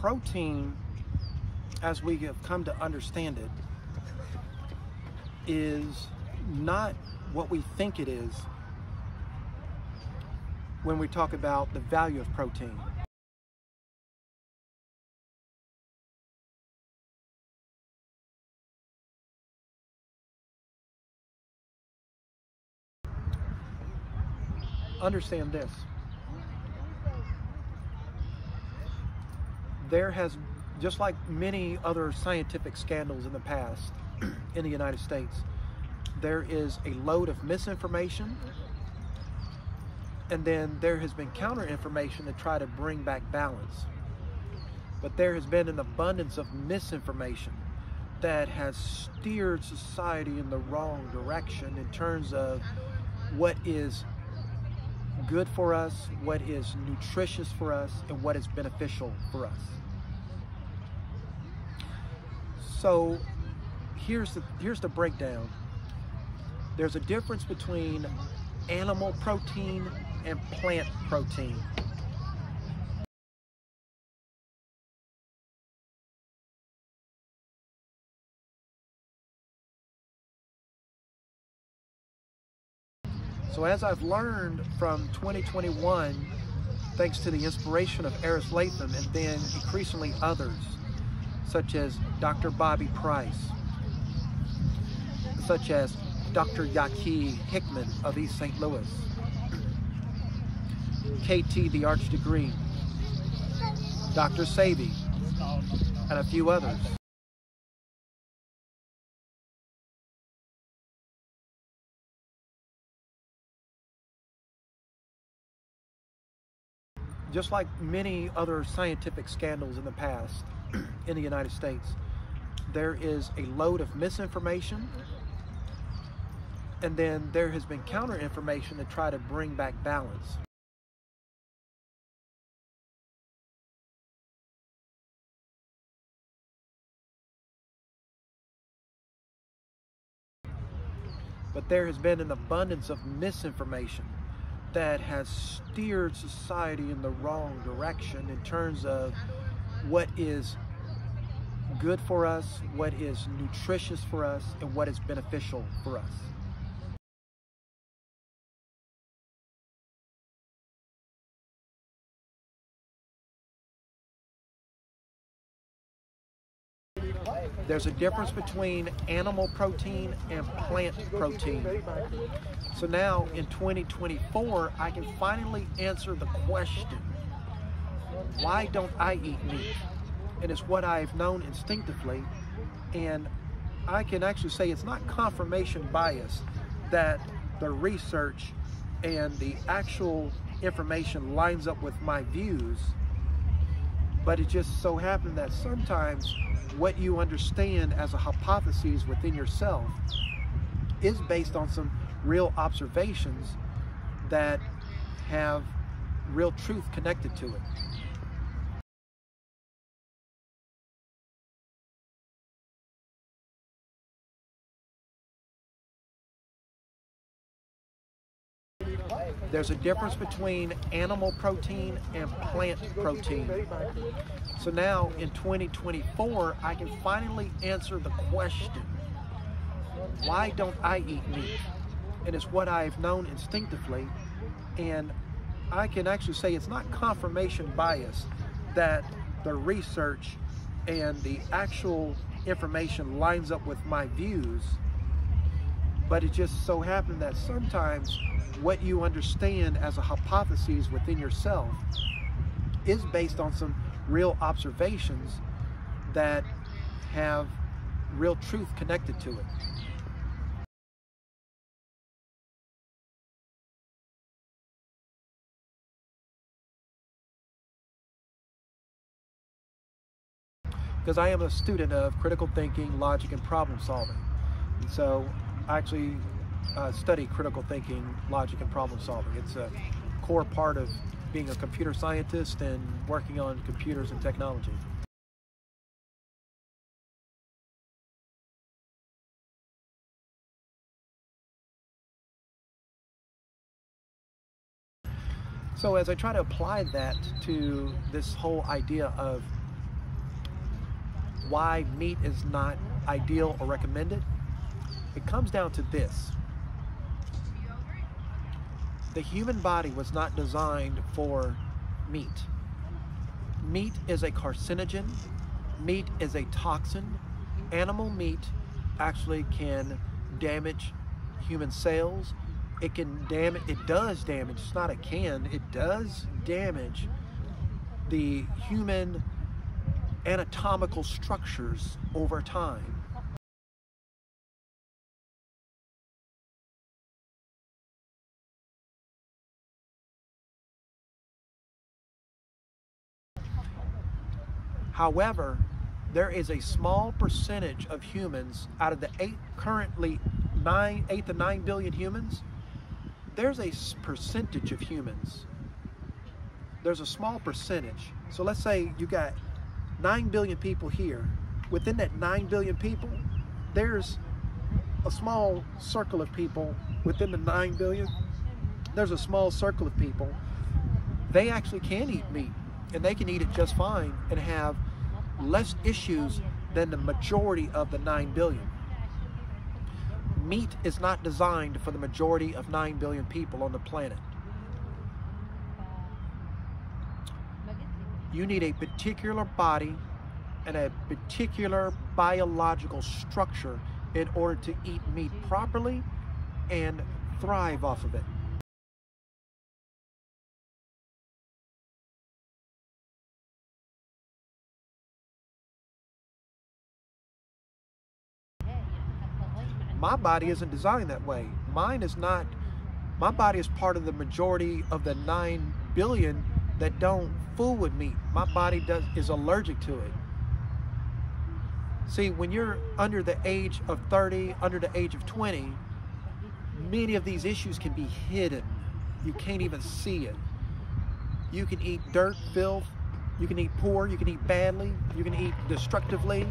protein, as we have come to understand it, is not what we think it is when we talk about the value of protein. Understand this. There has, just like many other scientific scandals in the past in the United States, there is a load of misinformation and then there has been counter information to try to bring back balance. But there has been an abundance of misinformation that has steered society in the wrong direction in terms of what is good for us, what is nutritious for us, and what is beneficial for us. So here's the here's the breakdown. There's a difference between animal protein and plant protein. So as I've learned from 2021, thanks to the inspiration of Eris Latham and then increasingly others, such as Dr. Bobby Price, such as Dr. Yahki Hickman of East St. Louis, KT the Arch Degree, Dr. Sebi, and a few others. Just like many other scientific scandals in the past in the United States, there is a load of misinformation and then there has been counter information to try to bring back balance. But there has been an abundance of misinformation that has steered society in the wrong direction in terms of what is good for us, what is nutritious for us, and what is beneficial for us. There's a difference between animal protein and plant protein. So now in 2024, I can finally answer the question, why don't I eat meat? And it's what I've known instinctively. And I can actually say it's not confirmation bias that the research and the actual information lines up with my views, but it just so happened that sometimes what you understand as a hypothesis within yourself is based on some real observations that have real truth connected to it. There's a difference between animal protein and plant protein. So now in 2024, I can finally answer the question, why don't I eat meat? And it's what I've known instinctively. And I can actually say it's not confirmation bias that the research and the actual information lines up with my views, but it just so happened that sometimes what you understand as a hypothesis within yourself is based on some real observations that have real truth connected to it. Because I am a student of critical thinking, logic, and problem solving. And so I actually uh, study critical thinking, logic, and problem solving. It's a core part of being a computer scientist and working on computers and technology. So as I try to apply that to this whole idea of why meat is not ideal or recommended? It comes down to this. The human body was not designed for meat. Meat is a carcinogen. Meat is a toxin. Animal meat actually can damage human cells. It can damage, it does damage, it's not a can, it does damage the human anatomical structures over time. However, there is a small percentage of humans out of the eight currently nine, eight to nine billion humans. There's a percentage of humans. There's a small percentage. So let's say you got nine billion people here. Within that nine billion people, there's a small circle of people within the nine billion. There's a small circle of people. They actually can eat meat and they can eat it just fine and have less issues than the majority of the 9 billion. Meat is not designed for the majority of 9 billion people on the planet. You need a particular body and a particular biological structure in order to eat meat properly and thrive off of it. My body isn't designed that way. Mine is not, my body is part of the majority of the 9 billion that don't fool with meat. My body does is allergic to it. See, when you're under the age of 30, under the age of 20, many of these issues can be hidden. You can't even see it. You can eat dirt, filth, you can eat poor, you can eat badly, you can eat destructively.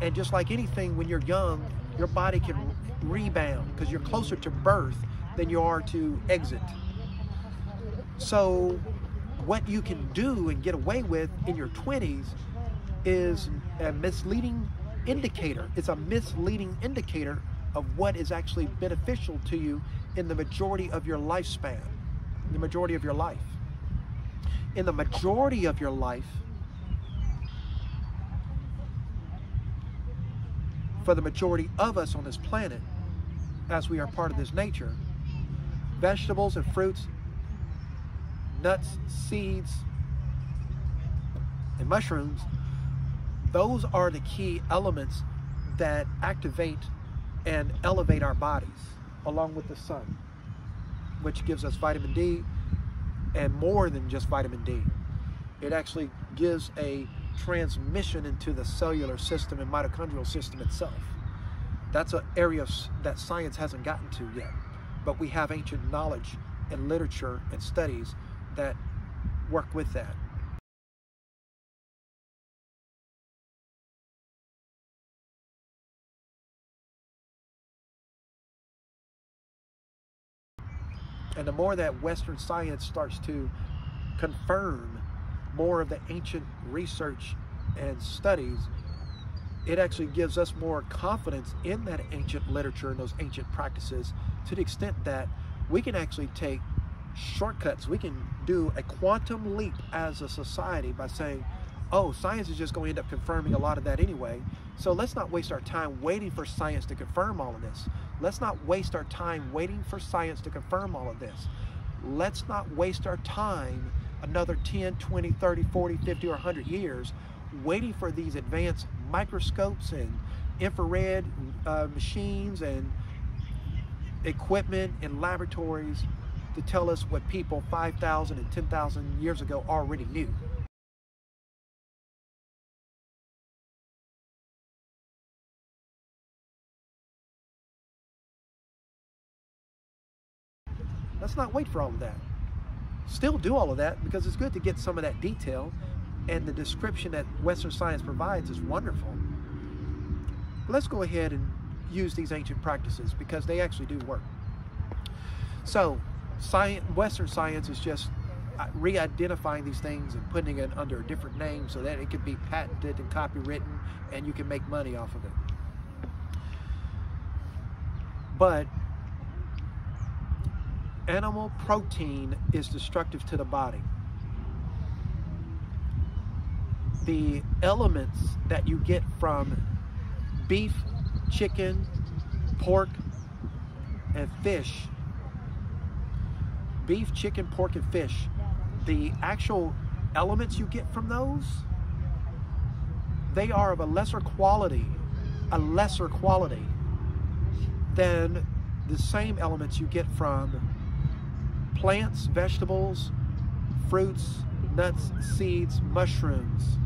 And just like anything, when you're young, your body can rebound because you're closer to birth than you are to exit. So what you can do and get away with in your 20s is a misleading indicator. It's a misleading indicator of what is actually beneficial to you in the majority of your lifespan, the majority of your life. In the majority of your life, for the majority of us on this planet, as we are part of this nature, vegetables and fruits, nuts, seeds, and mushrooms, those are the key elements that activate and elevate our bodies along with the sun, which gives us vitamin D and more than just vitamin D. It actually gives a transmission into the cellular system and mitochondrial system itself. That's an area that science hasn't gotten to yet, but we have ancient knowledge and literature and studies that work with that. And the more that Western science starts to confirm more of the ancient research and studies, it actually gives us more confidence in that ancient literature and those ancient practices to the extent that we can actually take shortcuts. We can do a quantum leap as a society by saying, oh, science is just going to end up confirming a lot of that anyway. So let's not waste our time waiting for science to confirm all of this. Let's not waste our time waiting for science to confirm all of this. Let's not waste our time another 10, 20, 30, 40, 50, or 100 years waiting for these advanced microscopes and infrared uh, machines and equipment and laboratories to tell us what people 5,000 and 10,000 years ago already knew. Let's not wait for all of that still do all of that because it's good to get some of that detail and the description that Western science provides is wonderful. Let's go ahead and use these ancient practices because they actually do work. So, science, Western science is just uh, re-identifying these things and putting it under a different name so that it can be patented and copywritten and you can make money off of it. But animal protein is destructive to the body. The elements that you get from beef, chicken, pork, and fish, beef, chicken, pork, and fish, the actual elements you get from those, they are of a lesser quality, a lesser quality than the same elements you get from plants, vegetables, fruits, nuts, seeds, mushrooms.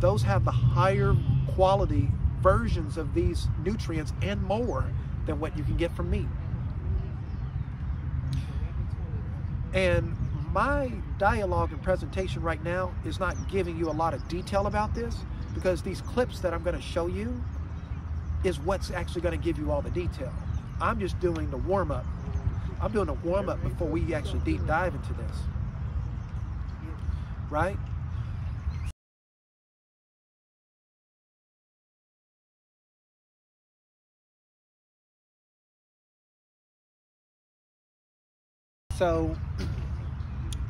Those have the higher quality versions of these nutrients and more than what you can get from meat. And my dialogue and presentation right now is not giving you a lot of detail about this because these clips that I'm going to show you is what's actually going to give you all the detail. I'm just doing the warm up. I'm doing a warm up before we actually deep dive into this. Right? So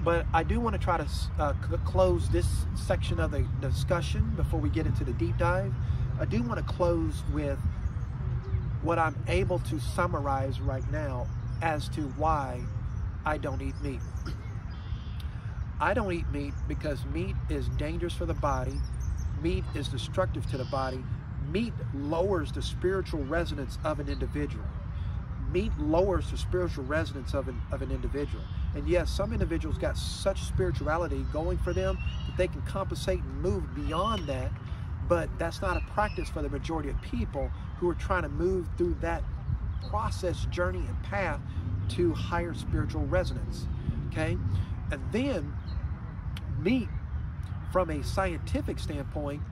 but I do want to try to uh, close this section of the discussion before we get into the deep dive. I do want to close with what I'm able to summarize right now as to why I don't eat meat. I don't eat meat because meat is dangerous for the body. Meat is destructive to the body. Meat lowers the spiritual resonance of an individual meat lowers the spiritual resonance of an, of an individual. And yes, some individuals got such spirituality going for them that they can compensate and move beyond that, but that's not a practice for the majority of people who are trying to move through that process, journey, and path to higher spiritual resonance. Okay? And then meat, from a scientific standpoint,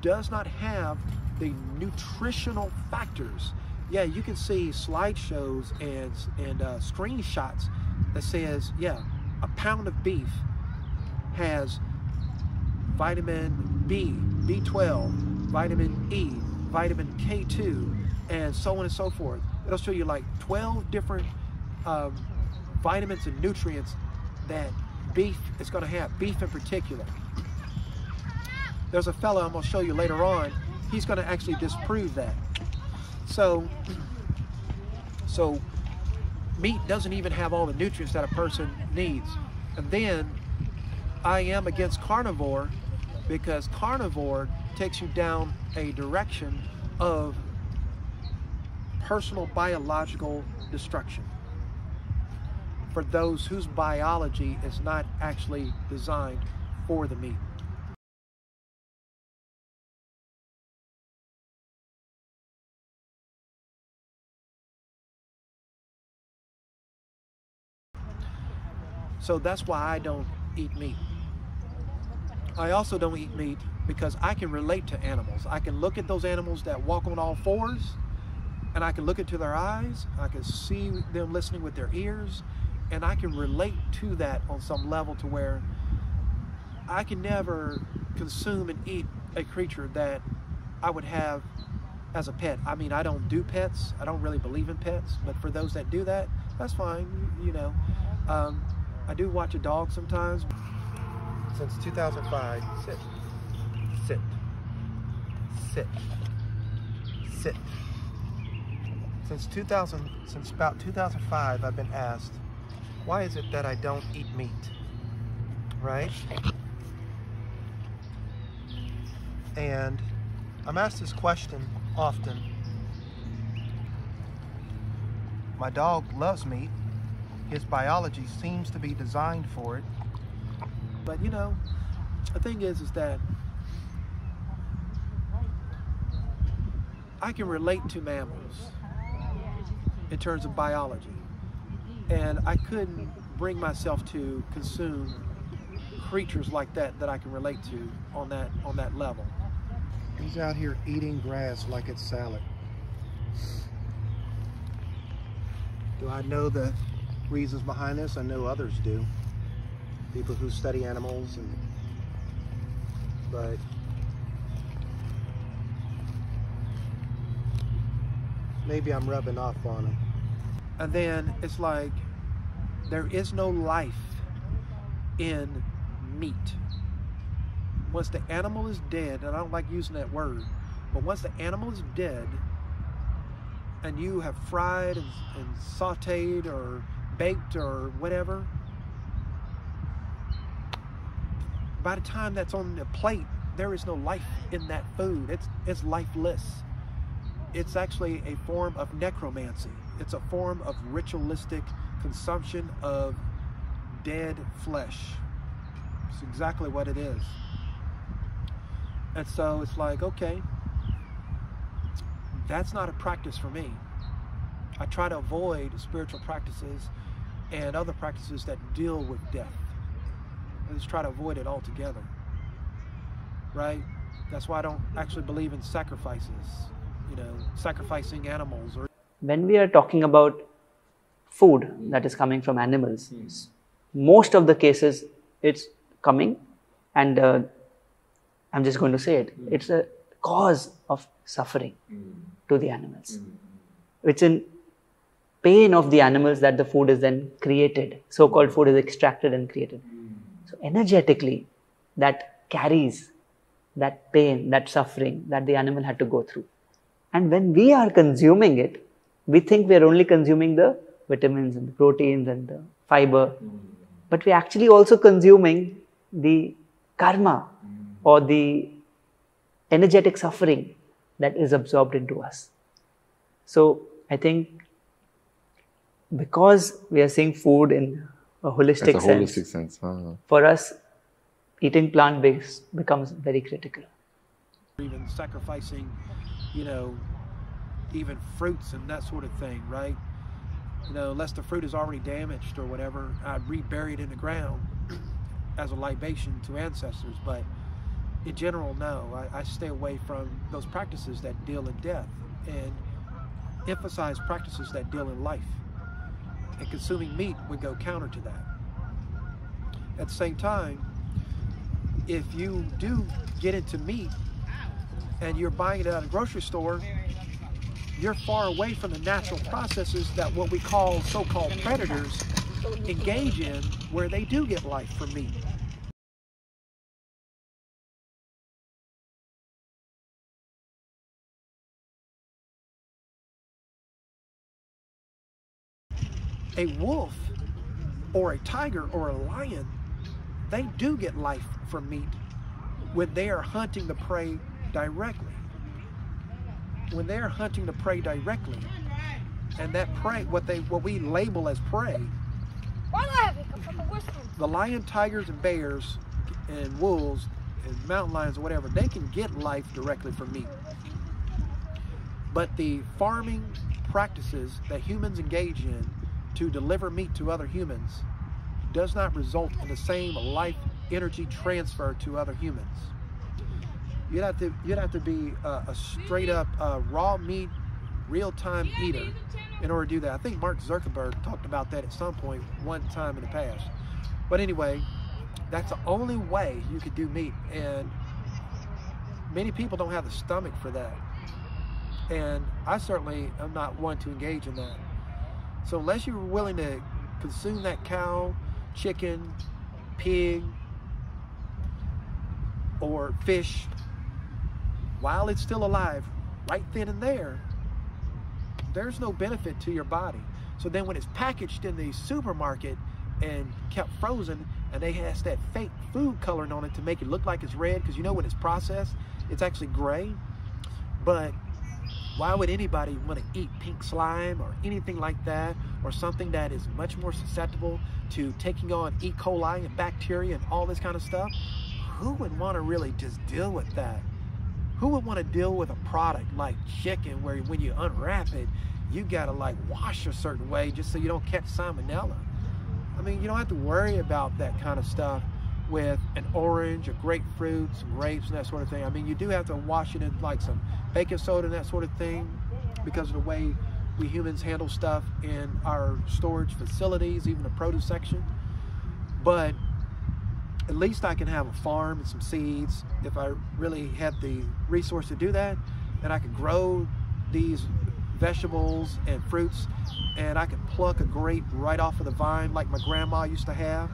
does not have the nutritional factors yeah, you can see slideshows and and uh, screenshots that says, yeah, a pound of beef has vitamin B, B12, vitamin E, vitamin K2, and so on and so forth. It'll show you like 12 different um, vitamins and nutrients that beef is going to have, beef in particular. There's a fellow I'm going to show you later on, he's going to actually disprove that. So, so meat doesn't even have all the nutrients that a person needs. And then I am against carnivore because carnivore takes you down a direction of personal biological destruction for those whose biology is not actually designed for the meat. So that's why I don't eat meat. I also don't eat meat because I can relate to animals. I can look at those animals that walk on all fours and I can look into their eyes. I can see them listening with their ears and I can relate to that on some level to where I can never consume and eat a creature that I would have as a pet. I mean, I don't do pets. I don't really believe in pets, but for those that do that, that's fine, you know. Um, I do watch a dog sometimes. Since 2005, sit, sit, sit, sit. Since 2000, since about 2005, I've been asked, why is it that I don't eat meat? Right? And I'm asked this question often. My dog loves meat his biology seems to be designed for it. But you know, the thing is, is that I can relate to mammals in terms of biology. And I couldn't bring myself to consume creatures like that that I can relate to on that on that level. He's out here eating grass like it's salad. Do I know the reasons behind this? I know others do. People who study animals and but maybe I'm rubbing off on them. And then it's like there is no life in meat. Once the animal is dead, and I don't like using that word, but once the animal is dead and you have fried and, and sauteed or baked or whatever, by the time that's on the plate, there is no life in that food. It's, it's lifeless. It's actually a form of necromancy. It's a form of ritualistic consumption of dead flesh. It's exactly what it is. And so it's like, okay, that's not a practice for me. I try to avoid spiritual practices and other practices that deal with death. I just try to avoid it altogether. Right? That's why I don't actually believe in sacrifices, you know, sacrificing animals or when we are talking about food that is coming from animals, yes. most of the cases it's coming and uh, I'm just going to say it, mm. it's a cause of suffering mm. to the animals. Mm. It's in pain of the animals that the food is then created. So called food is extracted and created. So energetically, that carries that pain, that suffering that the animal had to go through. And when we are consuming it, we think we are only consuming the vitamins and the proteins and the fiber, but we're actually also consuming the karma or the energetic suffering that is absorbed into us. So I think because we are seeing food in a holistic, a sense, holistic sense uh-huh. for us, eating plant based becomes very critical. Even sacrificing, you know, even fruits and that sort of thing, right? You know, unless the fruit is already damaged or whatever, I'd rebury it in the ground as a libation to ancestors. But in general, no, I, I stay away from those practices that deal in death and emphasize practices that deal in life. And consuming meat would go counter to that. At the same time, if you do get into meat and you're buying it at a grocery store you're far away from the natural processes that what we call so-called predators engage in where they do get life from meat. A wolf or a tiger or a lion, they do get life from meat when they are hunting the prey directly. When they're hunting the prey directly, and that prey, what they what we label as prey, the lion, tigers, and bears, and wolves, and mountain lions or whatever, they can get life directly from meat. But the farming practices that humans engage in to deliver meat to other humans does not result in the same life energy transfer to other humans. You'd have to you'd have to be a, straight up uh, raw meat, real time eater in order to do that. I think Mark Zuckerberg talked about that at some point one time in the past. But anyway, that's the only way you could do meat, and many people don't have the stomach for that. And I certainly am not one to engage in that. So unless you're willing to consume that cow, chicken, pig, or fish while it's still alive, right then and there, there's no benefit to your body. So then when it's packaged in the supermarket and kept frozen and they has that fake food coloring on it to make it look like it's red because you know when it's processed, it's actually gray. But why would anybody want to eat pink slime or anything like that or something that is much more susceptible to taking on E. coli and bacteria and all this kind of stuff? Who would want to really just deal with that? Who would want to deal with a product like chicken where when you unwrap it, you got to like wash a certain way just so you don't catch salmonella? I mean, you don't have to worry about that kind of stuff with an orange, a grapefruit, some grapes, and that sort of thing. I mean, you do have to wash it in like some baking soda and that sort of thing because of the way we humans handle stuff in our storage facilities, even the produce section. But at least I can have a farm and some seeds. If I really had the resource to do that, then I could grow these vegetables and fruits and I could pluck a grape right off of the vine like my grandma used to have,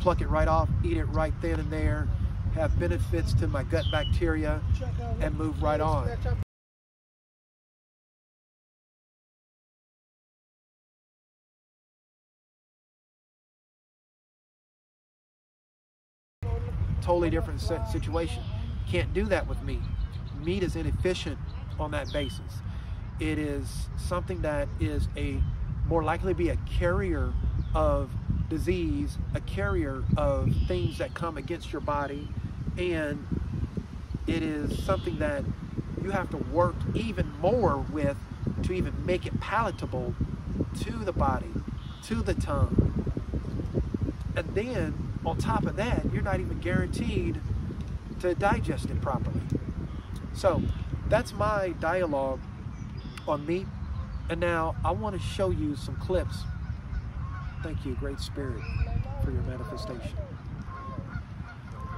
pluck it right off, eat it right then and there, have benefits to my gut bacteria, and move right on. Totally different situation. Can't do that with meat. Meat is inefficient on that basis. It is something that is a more likely to be a carrier of disease, a carrier of things that come against your body, and it is something that you have to work even more with to even make it palatable to the body, to the tongue. And then on top of that, you're not even guaranteed to digest it properly. So that's my dialogue on meat. And now I want to show you some clips. Thank you, Great Spirit, for your manifestation.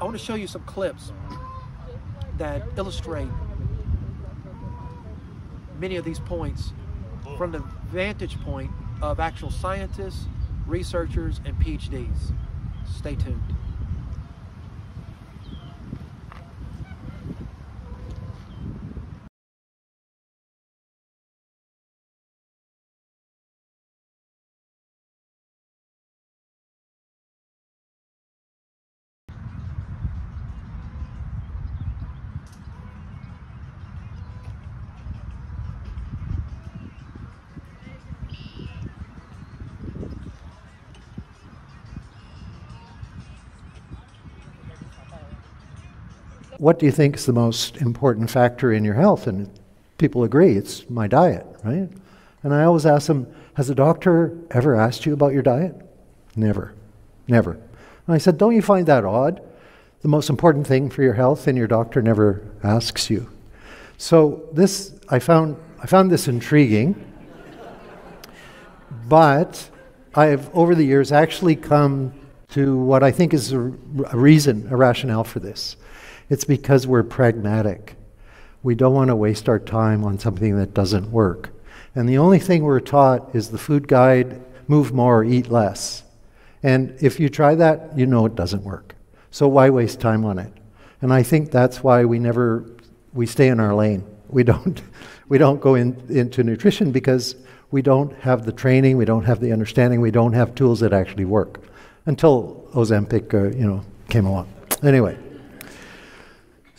I want to show you some clips that illustrate many of these points from the vantage point of actual scientists, researchers, and PhDs. Stay tuned. What do you think is the most important factor in your health? And people agree, it's my diet, right? And I always ask them, has a doctor ever asked you about your diet? Never. Never. And I said, don't you find that odd? The most important thing for your health and your doctor never asks you. So this, I found, I found this intriguing, but I've, over the years, actually come to what I think is a, a reason, a rationale for this. It's because we're pragmatic. We don't want to waste our time on something that doesn't work. And the only thing we're taught is the food guide move more, eat less. And if you try that, you know it doesn't work. So why waste time on it? And I think that's why we never we stay in our lane. We don't we don't go in, into nutrition because we don't have the training, we don't have the understanding, we don't have tools that actually work. Until Ozempic, uh, you know, came along. Anyway.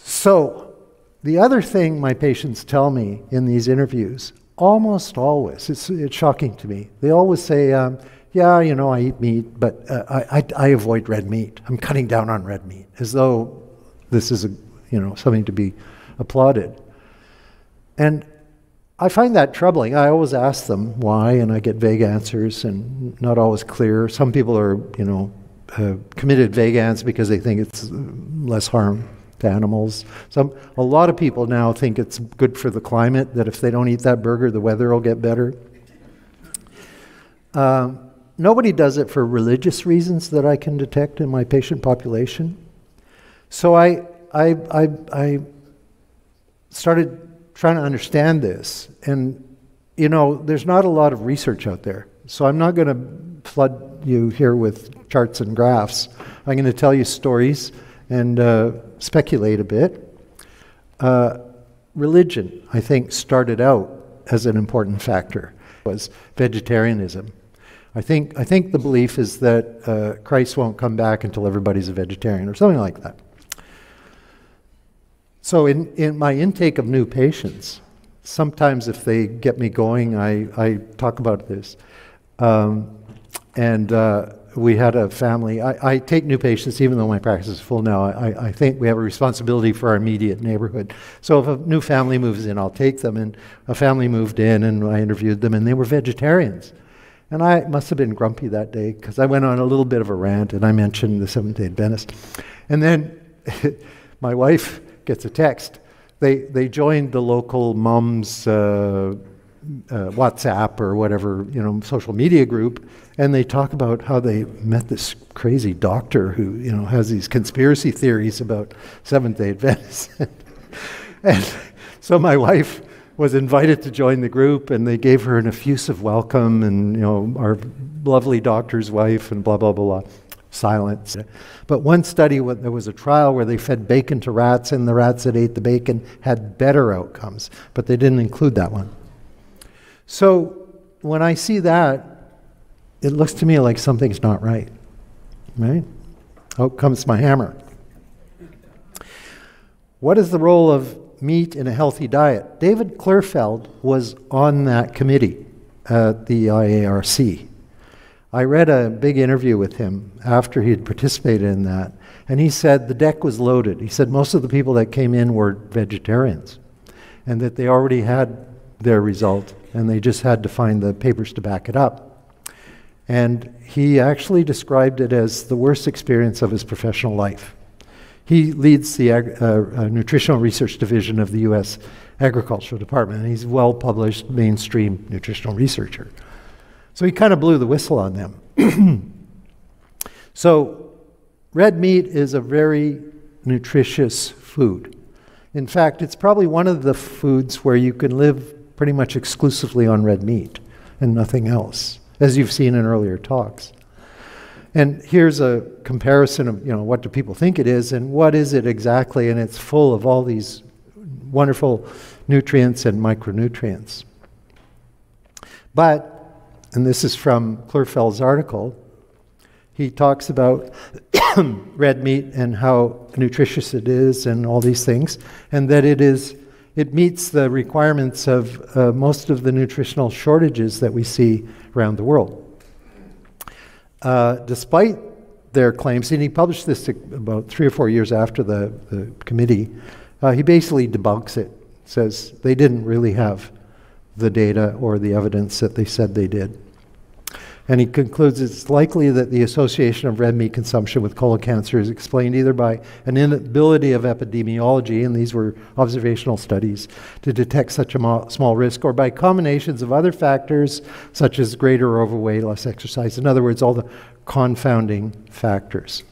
So, the other thing my patients tell me in these interviews, almost always, it's, it's shocking to me, they always say, um, Yeah, you know, I eat meat, but uh, I, I, I avoid red meat. I'm cutting down on red meat, as though this is a, you know, something to be applauded. And I find that troubling. I always ask them why, and I get vague answers and not always clear. Some people are, you know, uh, committed vegans because they think it's less harm to animals. Some, a lot of people now think it's good for the climate, that if they don't eat that burger, the weather will get better. Um, nobody does it for religious reasons that I can detect in my patient population. So I, I, I, I started trying to understand this. And, you know, there's not a lot of research out there. So I'm not going to flood you here with charts and graphs. I'm going to tell you stories and uh, speculate a bit. Uh, religion, I think, started out as an important factor. Was vegetarianism. I think I think the belief is that uh, Christ won't come back until everybody's a vegetarian or something like that. So in, in my intake of new patients, sometimes if they get me going, I, I talk about this. Um, and uh, we had a family. I, I, take new patients, even though my practice is full now. I, I, think we have a responsibility for our immediate neighborhood. So if a new family moves in, I'll take them. And a family moved in, and I interviewed them, and they were vegetarians. And I must have been grumpy that day because I went on a little bit of a rant and I mentioned the Seventh day Adventist. And then my wife gets a text. They, they joined the local mom's uh, uh, WhatsApp or whatever, you know, social media group, and they talk about how they met this crazy doctor who, you know, has these conspiracy theories about Seventh day Adventists. and so my wife was invited to join the group, and they gave her an effusive welcome, and, you know, our lovely doctor's wife, and blah, blah, blah. blah. Silence. But one study, there was a trial where they fed bacon to rats, and the rats that ate the bacon had better outcomes, but they didn't include that one. So when I see that, it looks to me like something's not right. Right? Out comes my hammer. What is the role of meat in a healthy diet? David Klurfeld was on that committee at the IARC. I read a big interview with him after he had participated in that, and he said the deck was loaded. He said most of the people that came in were vegetarians, and that they already had their result, and they just had to find the papers to back it up. And he actually described it as the worst experience of his professional life. He leads the uh, uh, nutritional research division of the U.S. Agricultural Department, he's a well published mainstream nutritional researcher. So he kind of blew the whistle on them. so, red meat is a very nutritious food. In fact, it's probably one of the foods where you can live pretty much exclusively on red meat and nothing else, as you've seen in earlier talks. And here's a comparison of, you know, what do people think it is and what is it exactly, and it's full of all these wonderful nutrients and micronutrients. But, and this is from Klurfeld's article, he talks about red meat and how nutritious it is and all these things, and that it is it meets the requirements of uh, most of the nutritional shortages that we see around the world. Uh, despite their claims, and he published this about three or four years after the, the committee, uh, he basically debunks it, says they didn't really have the data or the evidence that they said they did. And he concludes it's likely that the association of red meat consumption with colon cancer is explained either by an inability of epidemiology, and these were observational studies, to detect such a small risk, or by combinations of other factors such as greater overweight, less exercise. In other words, all the confounding factors.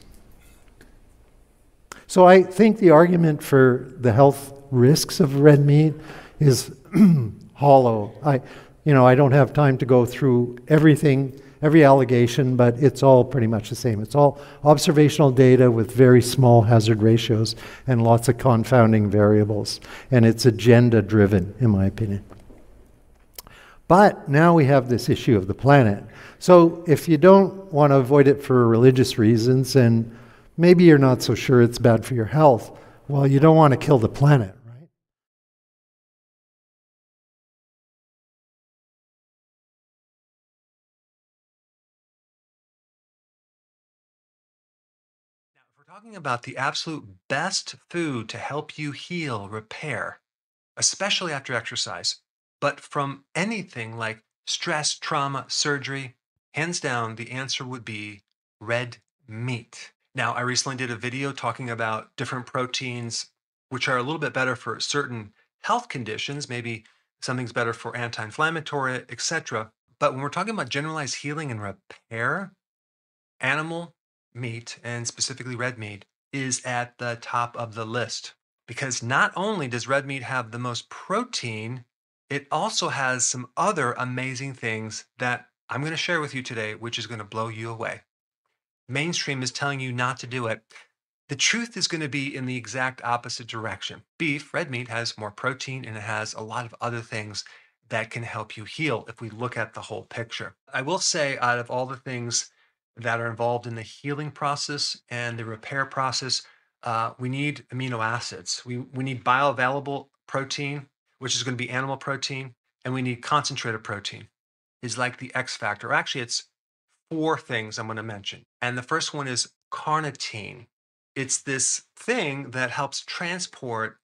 So I think the argument for the health risks of red meat is hollow. I, you know, I don't have time to go through everything, every allegation, but it's all pretty much the same. It's all observational data with very small hazard ratios and lots of confounding variables. And it's agenda driven, in my opinion. But now we have this issue of the planet. So if you don't want to avoid it for religious reasons, and maybe you're not so sure it's bad for your health, well, you don't want to kill the planet. Talking about the absolute best food to help you heal, repair, especially after exercise, but from anything like stress, trauma, surgery, hands down, the answer would be red meat. Now, I recently did a video talking about different proteins which are a little bit better for certain health conditions, maybe something's better for anti-inflammatory, etc. But when we're talking about generalized healing and repair, animal meat, and specifically red meat, is at the top of the list. Because not only does red meat have the most protein, it also has some other amazing things that I'm going to share with you today, which is going to blow you away. Mainstream is telling you not to do it. The truth is going to be in the exact opposite direction. Beef, red meat, has more protein and it has a lot of other things that can help you heal if we look at the whole picture. I will say, out of all the things that are involved in the healing process and the repair process. Uh, we need amino acids. We, we need bioavailable protein, which is going to be animal protein, and we need concentrated protein. Is like the X factor. Actually, it's four things I'm going to mention. And the first one is carnitine. It's this thing that helps transport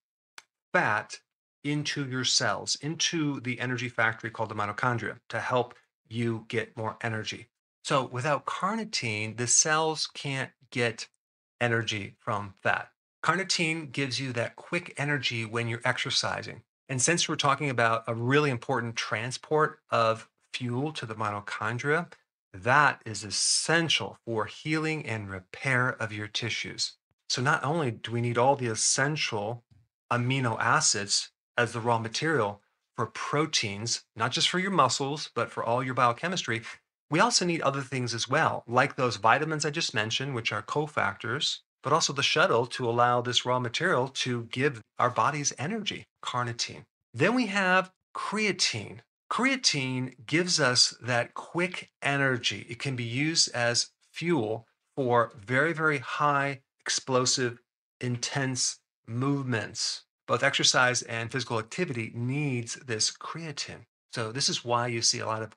fat into your cells, into the energy factory called the mitochondria to help you get more energy. So without carnitine, the cells can't get energy from fat. Carnitine gives you that quick energy when you're exercising. And since we're talking about a really important transport of fuel to the mitochondria, that is essential for healing and repair of your tissues. So not only do we need all the essential amino acids as the raw material for proteins, not just for your muscles, but for all your biochemistry, we also need other things as well, like those vitamins I just mentioned, which are cofactors, but also the shuttle to allow this raw material to give our bodies energy, carnitine. Then we have creatine. Creatine gives us that quick energy. It can be used as fuel for very, very high explosive, intense movements. Both exercise and physical activity needs this creatine. So this is why you see a lot of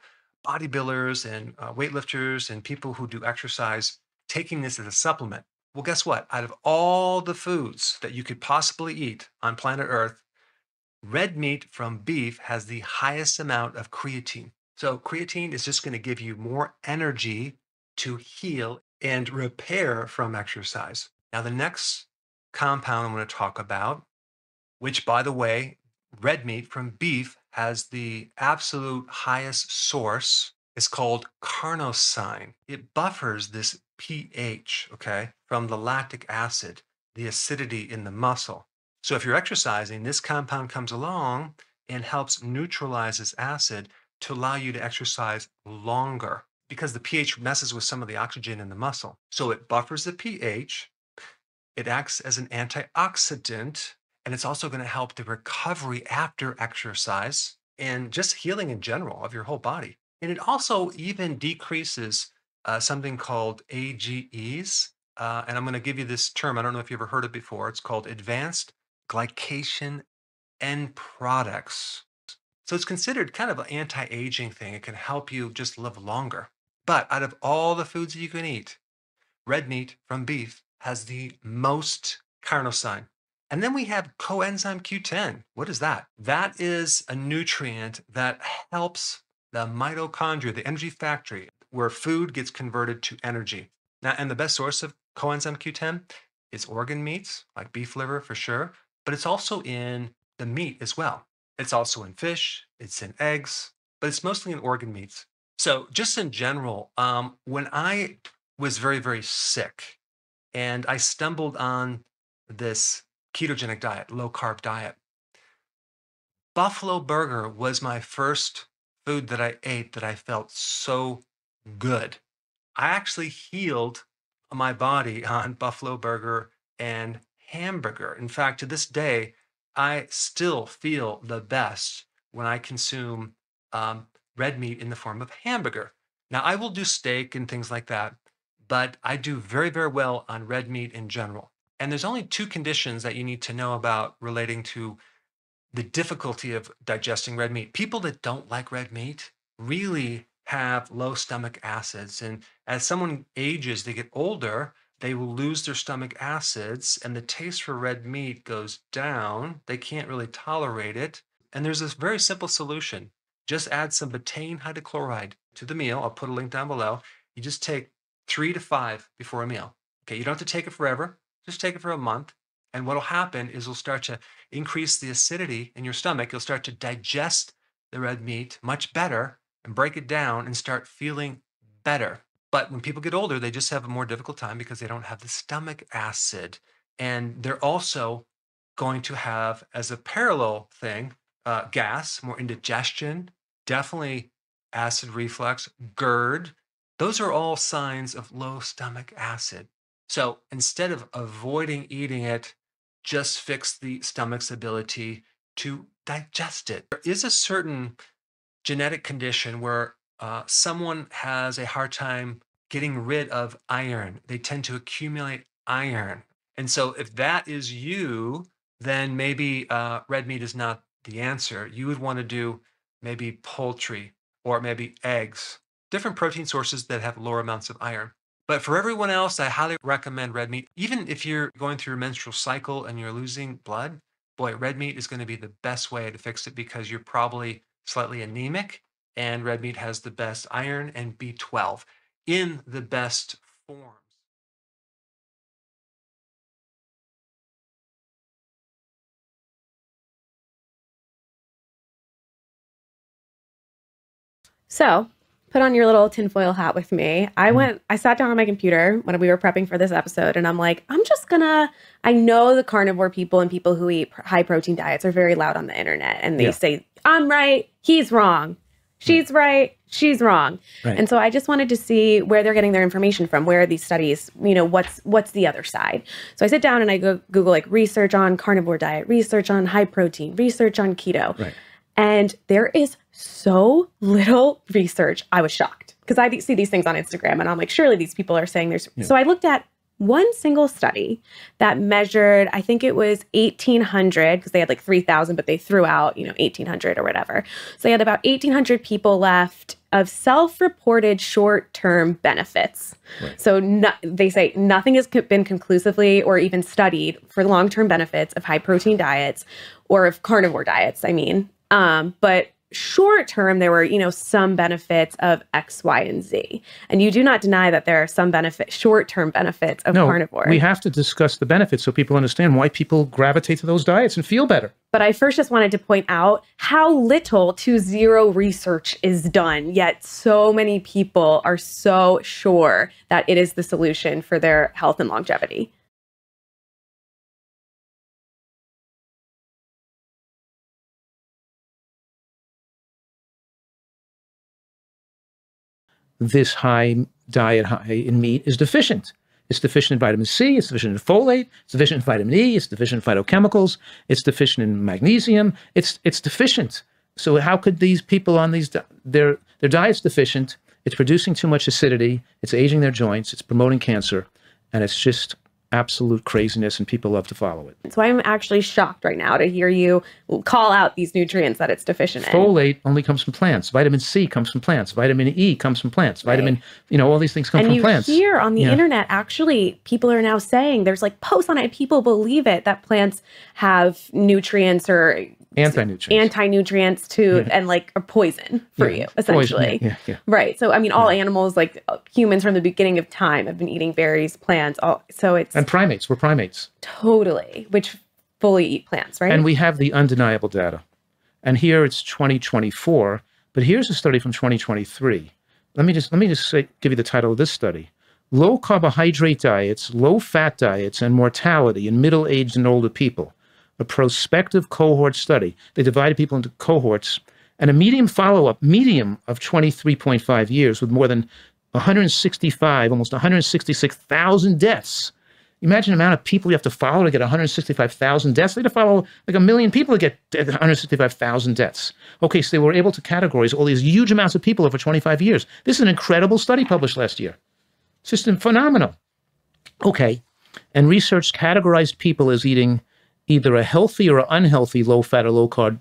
bodybuilders and uh, weightlifters and people who do exercise taking this as a supplement. Well, guess what? Out of all the foods that you could possibly eat on planet Earth, red meat from beef has the highest amount of creatine. So, creatine is just going to give you more energy to heal and repair from exercise. Now, the next compound I'm going to talk about, which, by the way, red meat from beef has the absolute highest source, is called carnosine. It buffers this pH, okay, from the lactic acid, the acidity in the muscle. So if you're exercising, this compound comes along and helps neutralize this acid to allow you to exercise longer because the pH messes with some of the oxygen in the muscle. So it buffers the pH, it acts as an antioxidant, and it's also going to help the recovery after exercise and just healing in general of your whole body. And it also even decreases uh, something called AGEs. Uh, and I'm going to give you this term. I don't know if you've ever heard it before. It's called advanced glycation end products. So it's considered kind of an anti aging thing. It can help you just live longer. But out of all the foods that you can eat, red meat from beef has the most carnosine. And then we have coenzyme Q10. What is that? That is a nutrient that helps the mitochondria, the energy factory, where food gets converted to energy. Now, and the best source of coenzyme Q10 is organ meats, like beef liver for sure, but it's also in the meat as well. It's also in fish, it's in eggs, but it's mostly in organ meats. So, just in general, um, when I was very, very sick and I stumbled on this ketogenic diet, low carb diet, Buffalo Burger was my first food that I ate that I felt so good. I actually healed my body on Buffalo Burger and hamburger. In fact, to this day, I still feel the best when I consume um, red meat in the form of hamburger. Now, I will do steak and things like that, but I do very, very well on red meat in general. And there's only two conditions that you need to know about relating to the difficulty of digesting red meat. People that don't like red meat really have low stomach acids. And as someone ages, they get older, they will lose their stomach acids and the taste for red meat goes down. They can't really tolerate it. And there's this very simple solution. Just add some betaine hydrochloride to the meal. I'll put a link down below. You just take three to five before a meal. Okay, you don't have to take it forever. Just take it for a month. And what'll happen is it'll start to increase the acidity in your stomach. You'll start to digest the red meat much better and break it down and start feeling better. But when people get older, they just have a more difficult time because they don't have the stomach acid. And they're also going to have, as a parallel thing, uh, gas, more indigestion, definitely acid reflux, GERD. Those are all signs of low stomach acid. So instead of avoiding eating it, just fix the stomach's ability to digest it. There is a certain genetic condition where uh, someone has a hard time getting rid of iron. They tend to accumulate iron. And so, if that is you, then maybe uh, red meat is not the answer. You would want to do maybe poultry or maybe eggs, different protein sources that have lower amounts of iron. But for everyone else, I highly recommend red meat. Even if you're going through a menstrual cycle and you're losing blood, boy, red meat is going to be the best way to fix it because you're probably slightly anemic and red meat has the best iron and B12 in the best forms. So, put on your little tinfoil hat with me. I mm-hmm. went, I sat down on my computer when we were prepping for this episode, and I'm like, I'm just gonna. I know the carnivore people and people who eat high protein diets are very loud on the internet, and they Yeah. say, I'm right, he's wrong. She's right, she's wrong. Right. And so I just wanted to see where they're getting their information from. Where are these studies? You know, what's what's the other side? So I sit down and I go Google like research on carnivore diet, research on high protein, research on keto. Right. And there is so little research. I was shocked because I see these things on Instagram and I'm like, surely these people are saying there's. So I looked at one single study that measured, I think it was 1,800 because they had like 3,000, but they threw out, you know, 1,800 or whatever. So they had about 1,800 people left of self reported short term benefits. So no, they say nothing has been conclusively or even studied for long term benefits of high protein diets or of carnivore diets, I mean. Um, but short term, there were, you know, some benefits of X, Y, and Z. And you do not deny that there are some benefit, short term benefits of no, carnivore. we have to discuss the benefits so people understand why people gravitate to those diets and feel better. But I first just wanted to point out how little to zero research is done, yet so many people are so sure that it is the solution for their health and longevity. This high diet high in meat is deficient. It's deficient in vitamin C, it's deficient in folate, it's deficient in vitamin E, it's deficient in phytochemicals, it's deficient in magnesium, it's it's deficient. So how could these people on these their their diet's deficient, it's producing too much acidity, it's aging their joints, it's promoting cancer, and it's just absolute craziness and people love to follow it. So I'm actually shocked right now to hear you call out these nutrients that it's deficient in. Folate only comes from plants. Vitamin C comes from plants. Vitamin E comes from plants. Vitamin, you know, all these things come and from you plants. hear on the Yeah. internet actually people are now saying there's like posts on it people believe it that plants have nutrients or Anti-nutrients. anti-nutrients to and like a poison for Yeah, you poison, essentially yeah, yeah. right so i mean all animals like uh, humans from the beginning of time have been eating berries plants all so it's and primates. We're primates. totally which fully eat plants right And we have the undeniable data. And here it's 2024, but here's a study from 2023. Let me just let me just say, give you the title of this study. Low carbohydrate diets, low fat diets, and mortality in middle aged and older people. A prospective cohort study. They divided people into cohorts and a medium follow up, medium of 23.5 years with more than 165, almost 166,000 deaths. Imagine the amount of people you have to follow to get 165,000 deaths. They had to follow like a million people to get 165,000 deaths. Okay, so they were able to categorize all these huge amounts of people over 25 years. This is an incredible study published last year. It's just phenomenal. Okay, and research categorized people as eating either a healthy or unhealthy low fat or low carb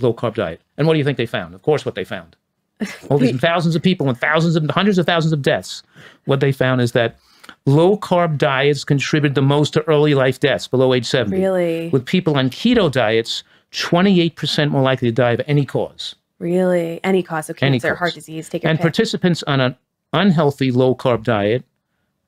low carb diet. And what do you think they found? Of course, what they found. All these thousands of people and thousands of hundreds of thousands of deaths. What they found is that low carb diets contribute the most to early life deaths below age 70. Really? With people on keto diets, 28% more likely to die of any cause. really any cause of cancer heart disease take And pick. participants on an unhealthy low carb diet,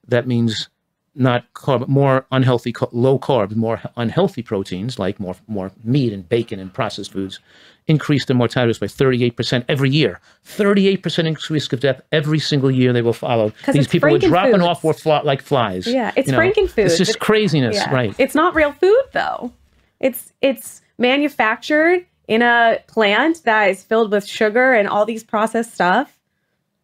that means not carb, more unhealthy low carb, more unhealthy proteins like more more meat and bacon and processed foods, increase their mortality risk by 38% every year. 38% increased risk of death every single year they will follow. These people are dropping off or fly, like flies. Yeah, it's you know. frankenfood. It's just craziness, Yeah. right? It's not real food though. It's it's manufactured in a plant that is filled with sugar and all these processed stuff.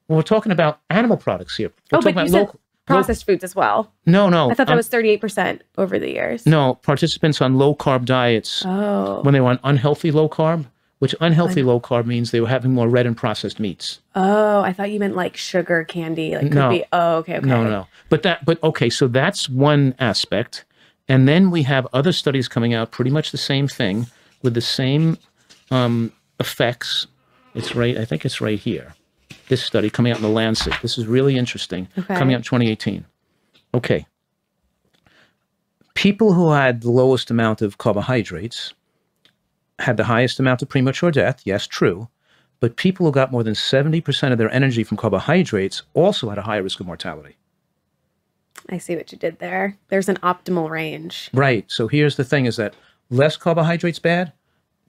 well, we're talking about animal products here. We're oh, but talking you said low- processed foods as well. No, no. I thought that um, was 38% over the years. no participants on low carb diets. Oh. when they were on unhealthy low carb, which unhealthy low carb means they were having more red and processed meats. Oh, I thought you meant like sugar candy. Like could No. be oh okay, okay. No, no. But that but okay, so that's one aspect. And then we have other studies coming out pretty much the same thing with the same um, effects. It's right, I think it's right here. This study coming out in the Lancet. This is really interesting. Okay. Coming out in 2018. Okay. People who had the lowest amount of carbohydrates had the highest amount of premature death. Yes, true. But people who got more than 70% of their energy from carbohydrates also had a higher risk of mortality. I see what you did there. There's an optimal range. Right. So here's the thing is that less carbohydrates bad,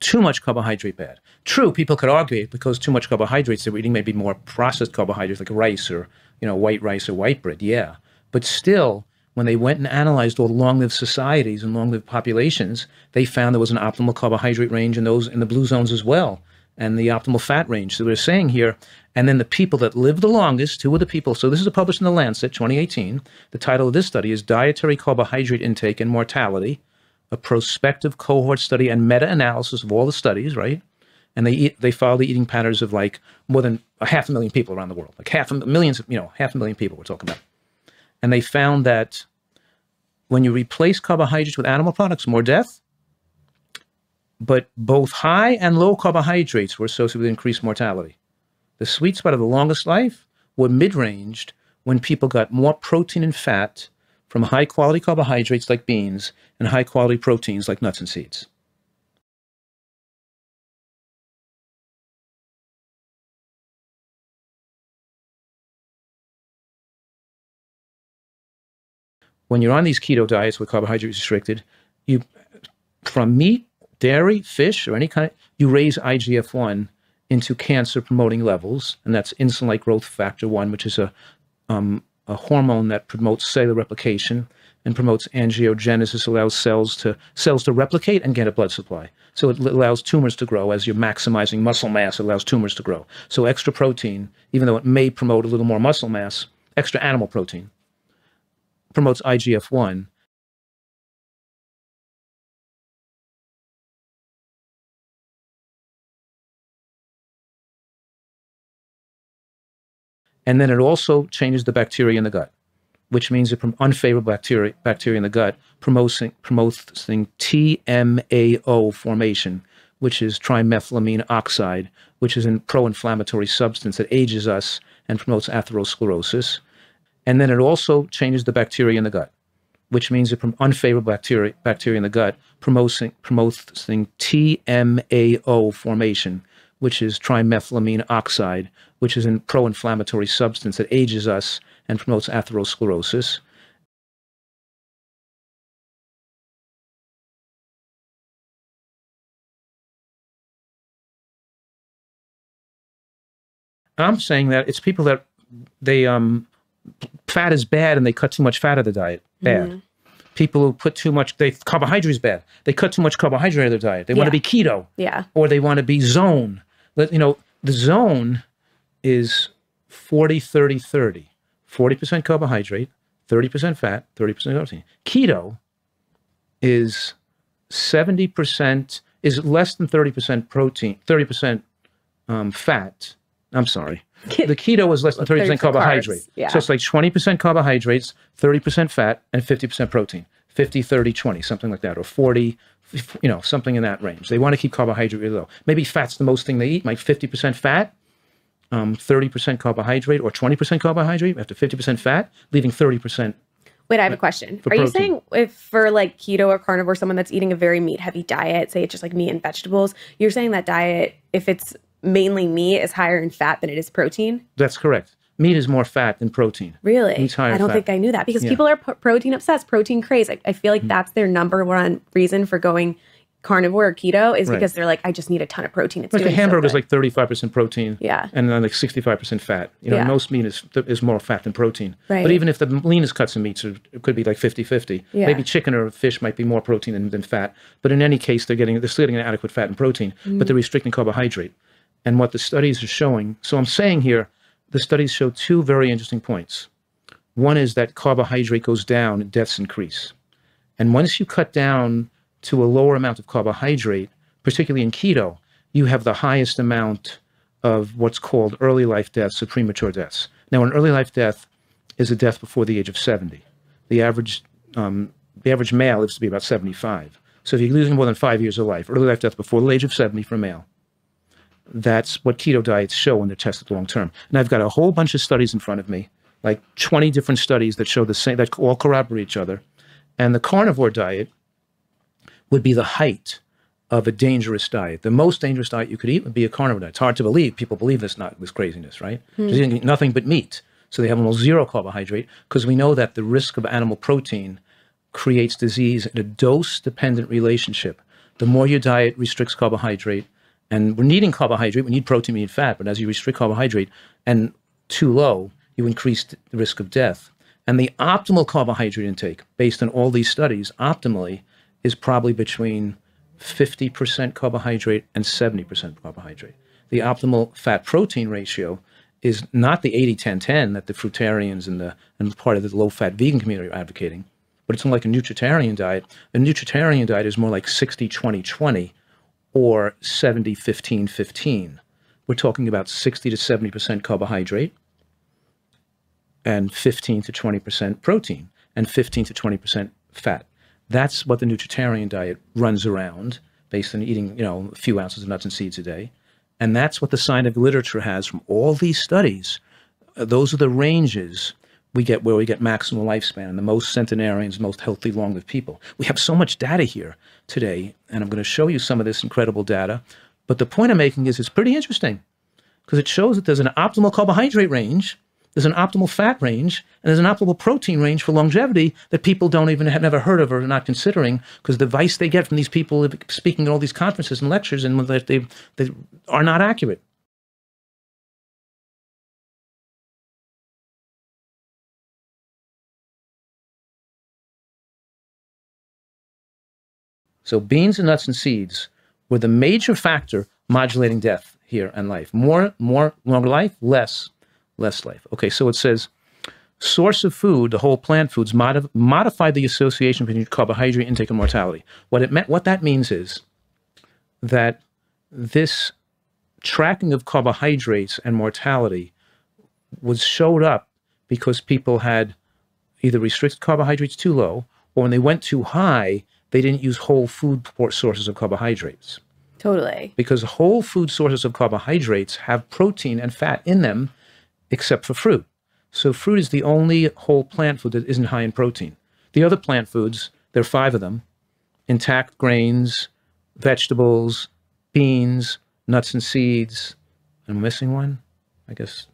too much carbohydrate bad. True, people could argue because too much carbohydrates they were eating maybe more processed carbohydrates like rice or, you know, white rice or white bread. Yeah. But still, when they went and analyzed all the long-lived societies and long-lived populations, they found there was an optimal carbohydrate range in those in the blue zones as well, and the optimal fat range. So they're saying here, and then the people that lived the longest, who were the people? So this is published in the Lancet, 2018. The title of this study is Dietary Carbohydrate Intake and Mortality, a prospective cohort study and meta-analysis of all the studies, right? And they eat, they follow the eating patterns of like more than a half a million people around the world, like half a millions, you know, half a million people we're talking about. And they found that when you replace carbohydrates with animal products, more death, but both high and low carbohydrates were associated with increased mortality. The sweet spot of the longest life were mid-ranged when people got more protein and fat from high quality carbohydrates like beans and high quality proteins like nuts and seeds. When you're on these keto diets with carbohydrates restricted, you from meat, dairy, fish, or any kind, you raise IGF-1 into cancer-promoting levels, and that's insulin-like growth factor one, which is a um, a hormone that promotes cellular replication and promotes angiogenesis, allows cells to cells to replicate and get a blood supply. So it allows tumors to grow as you're maximizing muscle mass. It allows tumors to grow. So extra protein, even though it may promote a little more muscle mass, extra animal protein promotes IGF-1, And then it also changes the bacteria in the gut, which means that from unfavorable bacteria, bacteria in the gut promoting, promoting TMAO formation, which is trimethylamine oxide, which is a pro-inflammatory substance that ages us and promotes atherosclerosis. And then it also changes the bacteria in the gut, which means that from unfavorable bacteria, bacteria in the gut promoting, promoting TMAO formation, which is trimethylamine oxide, which is a pro-inflammatory substance that ages us and promotes atherosclerosis. I'm saying that it's people that they um fat is bad and they cut too much fat out of the diet. Bad. Mm-hmm. People who put too much they carbohydrate is bad. They cut too much carbohydrate out of their diet. They yeah. want to be keto. Yeah. Or they want to be zone. You know, the zone is 40 30 30. 40% carbohydrate, 30% fat, 30% protein. Keto is 70% is less than 30% protein, 30% um, fat. I'm sorry. The keto is less than 30% carbohydrate. Yeah. So it's like 20% carbohydrates, 30% fat, and 50% protein. 50, 30, 20, something like that, or 40, you know, something in that range. They want to keep carbohydrate really low. Maybe fat's the most thing they eat, like 50% fat, um, 30% carbohydrate, or 20% carbohydrate after 50% fat, leaving 30%. Wait, I have a question. Are protein. you saying if for like keto or carnivore, someone that's eating a very meat heavy diet, say it's just like meat and vegetables, you're saying that diet, if it's mainly meat, is higher in fat than it is protein? That's correct meat is more fat than protein. Really? I don't fat. think I knew that because yeah. people are p- protein obsessed, protein crazed. I, I feel like mm-hmm. that's their number one reason for going carnivore or keto is right. because they're like, I just need a ton of protein. It's like the hamburger so is like 35% protein. Yeah. And then like 65% fat. You know, yeah. most meat is, is more fat than protein. Right. But even if the leanest cuts of meats, are, it could be like 50 50. Yeah. Maybe chicken or fish might be more protein than, than fat. But in any case, they're getting, they're still getting adequate fat and protein, mm. but they're restricting carbohydrate. And what the studies are showing, so I'm saying here, the studies show two very interesting points. One is that carbohydrate goes down and deaths increase. And once you cut down to a lower amount of carbohydrate, particularly in keto, you have the highest amount of what's called early life deaths or premature deaths. Now, an early life death is a death before the age of 70. The average, um, the average male lives to be about 75. So if you're losing more than five years of life, early life death before the age of 70 for a male, that's what keto diets show when they're tested long term. And I've got a whole bunch of studies in front of me, like 20 different studies that show the same, that all corroborate each other. And the carnivore diet would be the height of a dangerous diet. The most dangerous diet you could eat would be a carnivore diet. It's hard to believe. People believe this not this craziness, right? Hmm. Just eating nothing but meat. So they have almost zero carbohydrate because we know that the risk of animal protein creates disease in a dose dependent relationship. The more your diet restricts carbohydrate, and we're needing carbohydrate, we need protein, we need fat, but as you restrict carbohydrate and too low, you increase the risk of death. And the optimal carbohydrate intake, based on all these studies, optimally is probably between 50% carbohydrate and 70% carbohydrate. The optimal fat protein ratio is not the 80 10 10 that the fruitarians and the and part of the low fat vegan community are advocating, but it's more like a nutritarian diet. A nutritarian diet is more like 60 20 20 or 70 15 15. We're talking about 60 to 70% carbohydrate and 15 to 20% protein and 15 to 20% fat. That's what the nutritarian diet runs around based on eating, you know, a few ounces of nuts and seeds a day. And that's what the scientific literature has from all these studies. Uh, those are the ranges we get where we get maximal lifespan and the most centenarians, most healthy, long lived people. We have so much data here today, and I'm going to show you some of this incredible data. But the point I'm making is it's pretty interesting because it shows that there's an optimal carbohydrate range, there's an optimal fat range, and there's an optimal protein range for longevity that people don't even have never heard of or are not considering because the advice they get from these people speaking at all these conferences and lectures and that they, they are not accurate. So beans and nuts and seeds were the major factor modulating death here and life. More, more longer life, less, less life. Okay, so it says source of food, the whole plant foods, modif- modified the association between carbohydrate intake and mortality. What it meant, what that means is that this tracking of carbohydrates and mortality was showed up because people had either restricted carbohydrates too low, or when they went too high, they didn't use whole food sources of carbohydrates. Totally. Because whole food sources of carbohydrates have protein and fat in them, except for fruit. So fruit is the only whole plant food that isn't high in protein. The other plant foods, there are five of them intact grains, vegetables, beans, nuts and seeds. I'm missing one, I guess.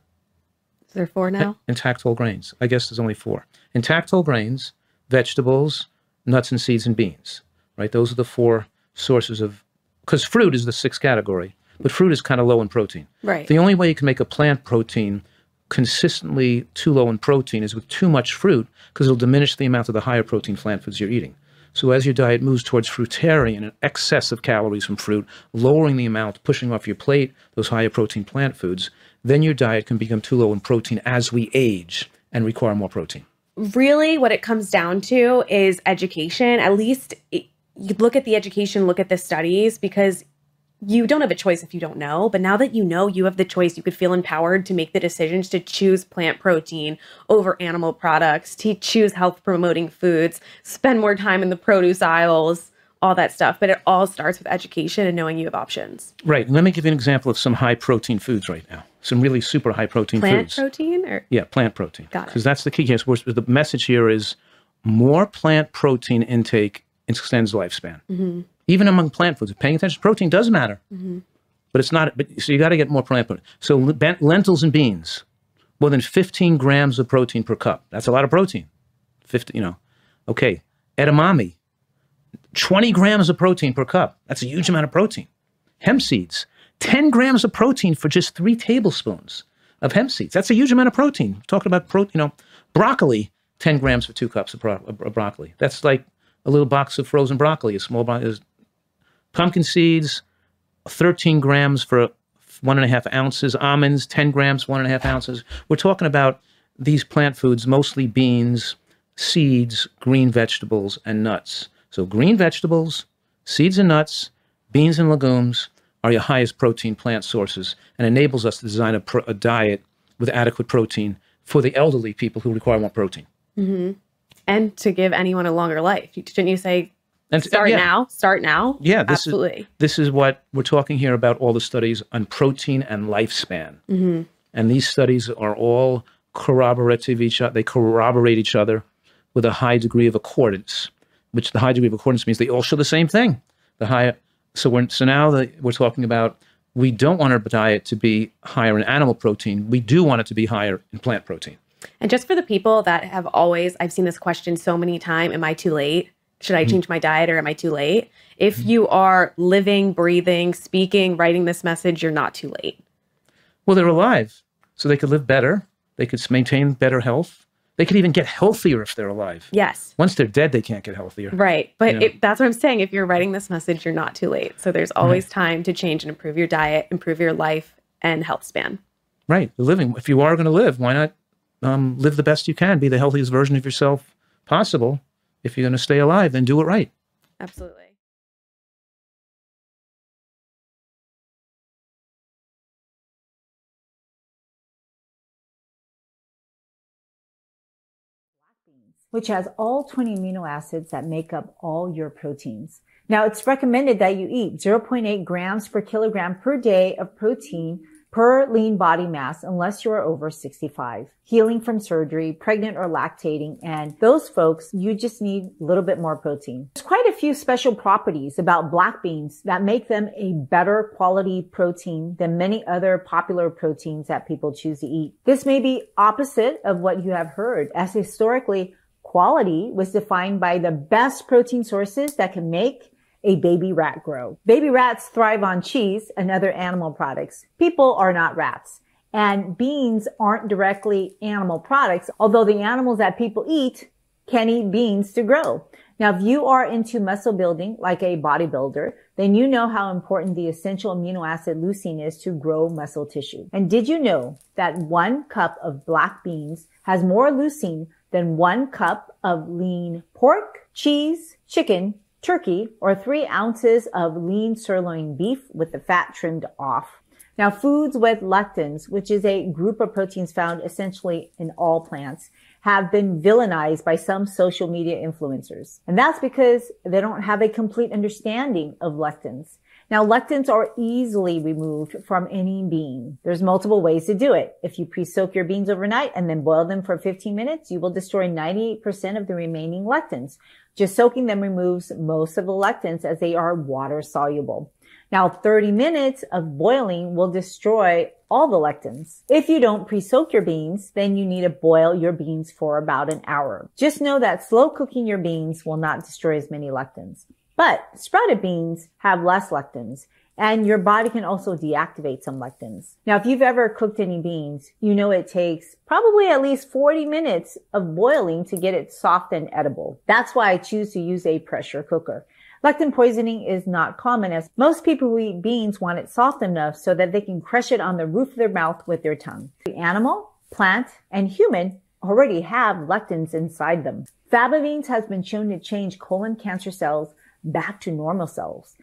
Is there four now? Intact whole grains. I guess there's only four. Intact whole grains, vegetables, nuts and seeds, and beans. Right? Those are the four sources of. Because fruit is the sixth category, but fruit is kind of low in protein. Right. The only way you can make a plant protein consistently too low in protein is with too much fruit because it'll diminish the amount of the higher protein plant foods you're eating. So as your diet moves towards fruitarian, an excess of calories from fruit, lowering the amount, pushing off your plate those higher protein plant foods, then your diet can become too low in protein as we age and require more protein. really what it comes down to is education at least it, you look at the education look at the studies because you don't have a choice if you don't know but now that you know you have the choice you could feel empowered to make the decisions to choose plant protein over animal products to choose health promoting foods spend more time in the produce aisles all that stuff but it all starts with education and knowing you have options Right. Let me give you an example of some high protein foods right now. Some really super high protein plant foods. protein or Yeah, plant protein. Got it. Because that's the key. Yes, the message here is more plant protein intake extends lifespan. Mm-hmm. Even among plant foods, paying attention, protein does matter, mm-hmm. but it's not. But so you got to get more plant protein. So lentils and beans, more than 15 grams of protein per cup. That's a lot of protein. 50, you know. Okay, edamame, 20 grams of protein per cup. That's a huge amount of protein. Hemp seeds, 10 grams of protein for just three tablespoons of hemp seeds. That's a huge amount of protein. Talking about protein, you know, broccoli, 10 grams for two cups of, bro- of broccoli. That's like a little box of frozen broccoli, a small box. is- Pumpkin seeds, 13 grams for one and a half ounces. Almonds, 10 grams, one and a half ounces. We're talking about these plant foods, mostly beans, seeds, green vegetables, and nuts. So, green vegetables, seeds and nuts, beans and legumes are your highest protein plant sources and enables us to design a, pro- a diet with adequate protein for the elderly people who require more protein. Mm-hmm. and to give anyone a longer life didn't you say And start yeah, now start now Yeah, this is- absolutely This is what we're talking here about all the studies on protein and lifespan. Mm-hmm. And these studies are all corroborative each other. They corroborate each other with a high degree of accordance, which the high degree of accordance means they all show the same thing. The high So when so now that we're talking about we don't want our diet to be higher in animal protein. We do want it to be higher in plant protein. And just for the people that have always, I've seen this question so many times Am I too late? Should I change my diet or am I too late? If you are living, breathing, speaking, writing this message, you're not too late. Well, they're alive, so they could live better. They could maintain better health. They could even get healthier if they're alive. Yes. Once they're dead, they can't get healthier. Right. But Yeah. it, that's what I'm saying. If you're writing this message, you're not too late. So there's always time to change and improve your diet, improve your life and health span. Right. Living. If you are going to live, why not um, live the best you can? Be the healthiest version of yourself possible. If you're going to stay alive, then do it right. Absolutely. which has all 20 amino acids that make up all your proteins. Now, it's recommended that you eat 0.8 grams per kilogram per day of protein per lean body mass unless you are over 65. Healing from surgery, pregnant or lactating, and those folks, you just need a little bit more protein. There's quite a few special properties about black beans that make them a better quality protein than many other popular proteins that people choose to eat. This may be opposite of what you have heard, as historically, quality was defined by the best protein sources that can make a baby rat grow. Baby rats thrive on cheese and other animal products. People are not rats. And beans aren't directly animal products, although the animals that people eat can eat beans to grow. Now, if you are into muscle building like a bodybuilder, then you know how important the essential amino acid leucine is to grow muscle tissue. And did you know that one cup of black beans has more leucine than one cup of lean pork, cheese, chicken, turkey, or three ounces of lean sirloin beef with the fat trimmed off. Now, foods with lectins, which is a group of proteins found essentially in all plants, have been villainized by some social media influencers. And that's because they don't have a complete understanding of lectins. Now, lectins are easily removed from any bean. There's multiple ways to do it. If you pre-soak your beans overnight and then boil them for 15 minutes, you will destroy 98% of the remaining lectins. Just soaking them removes most of the lectins as they are water soluble. Now, 30 minutes of boiling will destroy all the lectins. If you don't pre-soak your beans, then you need to boil your beans for about an hour. Just know that slow cooking your beans will not destroy as many lectins. But sprouted beans have less lectins and your body can also deactivate some lectins. Now, if you've ever cooked any beans, you know it takes probably at least 40 minutes of boiling to get it soft and edible. That's why I choose to use a pressure cooker. Lectin poisoning is not common as most people who eat beans want it soft enough so that they can crush it on the roof of their mouth with their tongue. The animal, plant, and human already have lectins inside them. Faba beans has been shown to change colon cancer cells back to normal cells